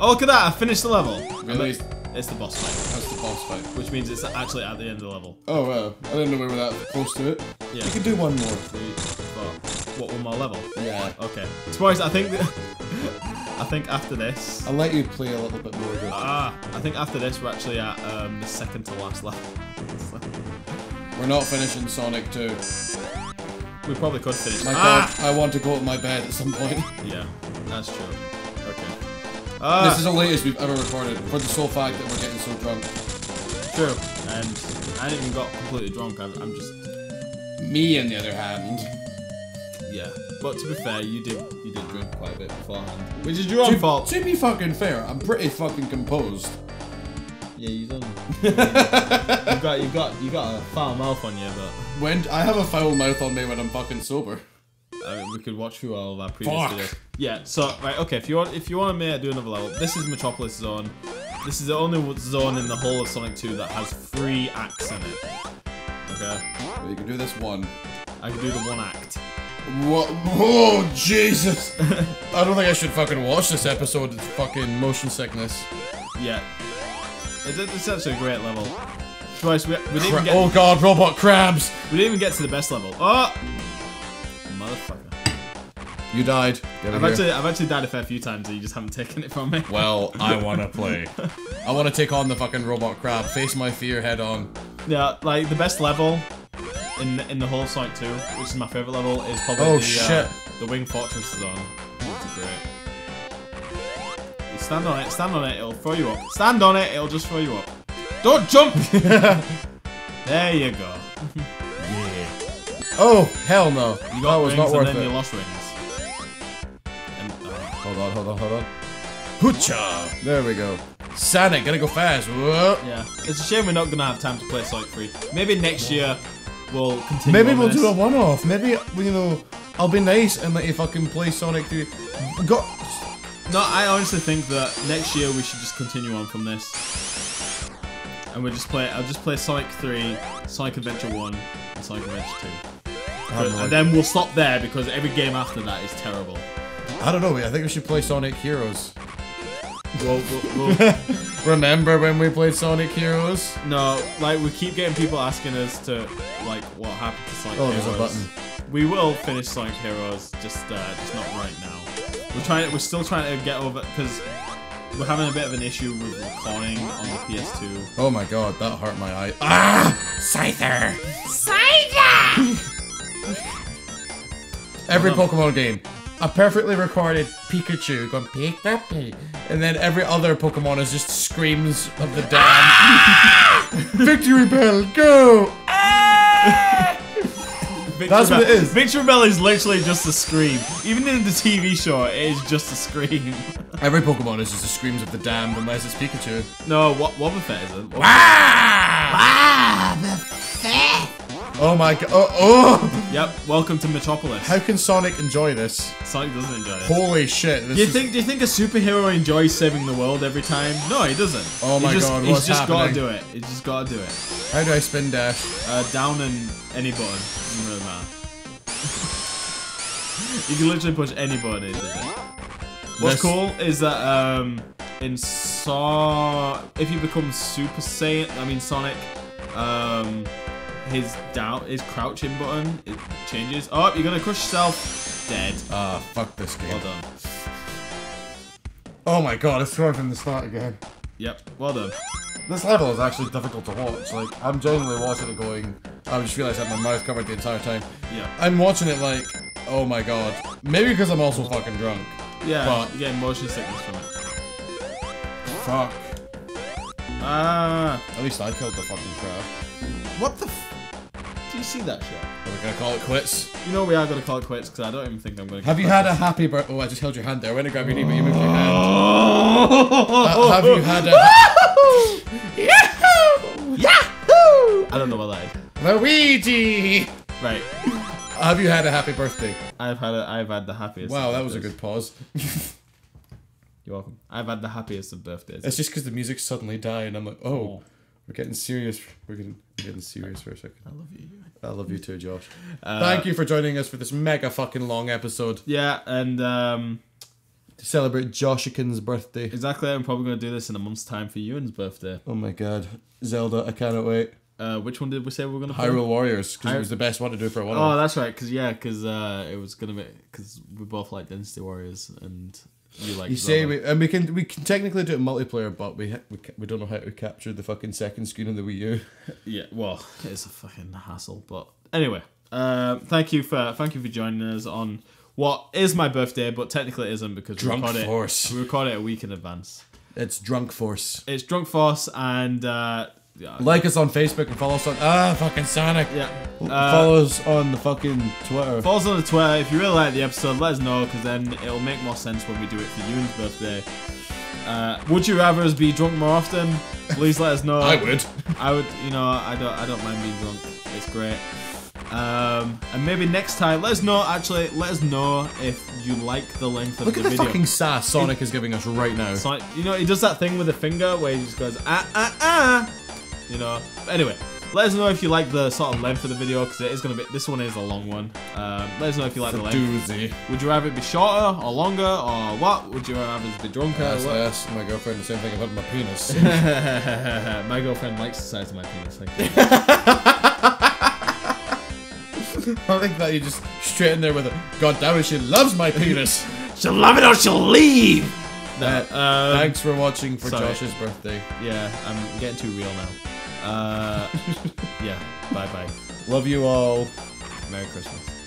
Oh, look at that! I finished the level. Really? It's the boss fight, that's the boss fight. which means it's actually at the end of the level. Oh well, I didn't know we were that close to it. Yeah. You could do one more. Three, four. What one more level? Yeah. Okay. Surprise! I think. I think after this. I'll let you play a little bit more. Good. Ah, I think after this we're actually at um, the second to last level. We're not finishing Sonic 2. we probably could finish. My ah! god, I want to go to my bed at some point. Yeah, that's true. Okay. Ah, This is the latest we've ever recorded for the sole fact that we're getting so drunk. true. And I didn't even got completely drunk. I'm, I'm just Me, on the other hand, yeah. But to be fair, you did you did drink quite a bit beforehand, which is your own to, fault. to be fucking fair, I'm pretty fucking composed. Yeah, you done. you got you got you got a foul mouth on you, but When I have a foul mouth on me when I'm fucking sober. I mean, we could watch through all of our previous Fuck. videos. Yeah. So right, okay. If you want if you want me to do another level, this is Metropolis Zone. This is the only zone in the whole of Sonic 2 that has three acts in it. Okay. But you can do this one. I can do the one act. What? Oh Jesus! I don't think I should fucking watch this episode. It's fucking motion sickness. Yeah. It, it's actually a great level. Twice we, we didn't Cra- get oh god, robot crabs! we didn't even get to the best level. Oh, motherfucker! You died. Get I've actually I've actually died a fair few times, and you just haven't taken it from me. Well, I want to play. I want to take on the fucking robot crab. Face my fear head on. Yeah, like the best level in in the whole Sonic 2, which is my favorite level, is probably Oh, the shit. Uh, the Wing Fortress zone. It's great. You stand on it, stand on it, it'll throw you up. Stand on it, it'll just throw you up. Don't jump! there you go. Oh, hell no. You got that was not and worth then it. you lost rings. And, Hold on, hold on, hold on. Hoocha! There we go. Sonic, gotta go fast. Whoa. yeah, it's a shame we're not gonna have time to play Sonic 3. Maybe next year we'll continue. Maybe on we'll this. do a one-off. Maybe you know, I'll be nice and let you fucking play Sonic 3. Got. No, I honestly think that next year we should just continue on from this. And we'll just play, I'll just play Sonic 3, Sonic Adventure 1, and Sonic Adventure 2. And then we'll stop there because every game after that is terrible. I don't know. I think we should play Sonic Heroes. We'll, we'll, we'll, Remember when we played Sonic Heroes? No, like we keep getting people asking us to like what happened to Sonic Oh, Heroes. there's a button. We will finish Sonic Heroes, just uh, just not right now. We're trying. We're still trying to get over because we're having a bit of an issue with recording on the PS2. Oh my god, that hurt my eye. Ah! Scyther! Every Pokemon game, a perfectly recorded Pikachu going Pikachu, and then every other Pokemon is just screams of the damn ah! Victreebel, go! Ah! Victory That's what it is. Victreebel is literally just a scream. Even in the TV show, it is just a scream. Every Pokemon is just the screams of the damned unless it's Pikachu. no, what Wobbuffet isn't. Oh my god! Oh, oh! Yep. Welcome to Metropolis. How can Sonic enjoy this? Sonic doesn't enjoy it. Holy shit! This Do you is- think? Do you think a superhero enjoys saving the world every time? No, he doesn't. Oh my just, God, He's just gotta happening? do it. He's just gotta do it. How do I spin dash? Uh, down and any button doesn't really matter. you can literally push any button. Does it. What's This- cool is that um, in Saw, if you become Super Saiyan, I mean Sonic, um, his down, his crouching button, it changes. Oh, you're gonna crush yourself. Dead. Ah, fuck this game. Well done. Oh my god, it's starting from the start again. Yep. Well done. This level is actually difficult to watch. Like, I'm genuinely watching it going. I just realized I had my mouth covered the entire time. Yeah. I'm watching it like, oh my god. Maybe because I'm also fucking drunk. Yeah. But- you get motion sickness from it. Fuck. Ah. At least I killed the fucking crab. What the? F- you see that shit? Are we gonna call it quits? You know we are gonna call it quits because I don't even think I'm gonna. Have you had a happy birthday? Oh, I just held your hand there. I went to grab your knee, but you moved your hand. Uh, have you had a I don't know what that is. Luigi? Right. Have you had a happy birthday? I've had a, I've had the happiest. Wow, that was a good pause. You're welcome. I've had the happiest of birthdays. It's just because the music suddenly died, and I'm like, oh, Oh. we're getting serious. We're getting, we're getting serious for a second. I love you. I love you too, Josh. Uh, Thank you for joining us for this mega fucking long episode Yeah, and um, to celebrate Joshikin's birthday. exactly. I'm probably gonna do this in a month's time for Euan's birthday. Oh my god, Zelda! I cannot wait. Uh, which one did we say we were gonna? play? Hyrule Warriors, because Hy- it was the best one to do for a while. Oh, that's right. Cause yeah, cause uh, it was gonna be because we both like Dynasty Warriors, and you like. you say we, and we can we can technically do it multiplayer, but we we, we don't know how to capture the fucking second screen on the Wii U. Yeah, well, it's a fucking hassle, but anyway, uh, thank you for thank you for joining us on what is my birthday, but technically it isn't because Drunk we record Force. it we record it a week in advance. It's Drunk Force. It's Drunk Force and uh, yeah, Like us on Facebook and follow us on ah fucking Sonic. yeah. Uh, follow us on the fucking Twitter. Follow us on the Twitter. If you really like the episode, let us know because then it'll make more sense when we do it for Euan's birthday. Uh, would you rather us be drunk more often? Please let us know. I would. I would, you know, I don't, I don't mind being drunk. It's great. Um, and maybe next time, let us know. Actually, let us know if you like the length of Look the at the video. fucking sass Sonic is giving us right now. So, you know, he does that thing with the finger where he just goes ah ah ah. You know. But anyway, let us know if you like the sort of length of the video because it is gonna be. This one is a long one. Um, let us know if you like the length. Doozy. Would you rather it be shorter or longer or what? Would you rather it be drunker? Yes, I asked my girlfriend the same thing about my penis. my girlfriend likes the size of my penis. Thank you. I think that you just straight in there with it. God damn it, she loves my penis. she'll love it or she'll leave. No, um, Thanks for watching for sorry. Josh's birthday. Yeah, I'm getting too real now. Uh, yeah, bye bye. Love you all. Merry Christmas.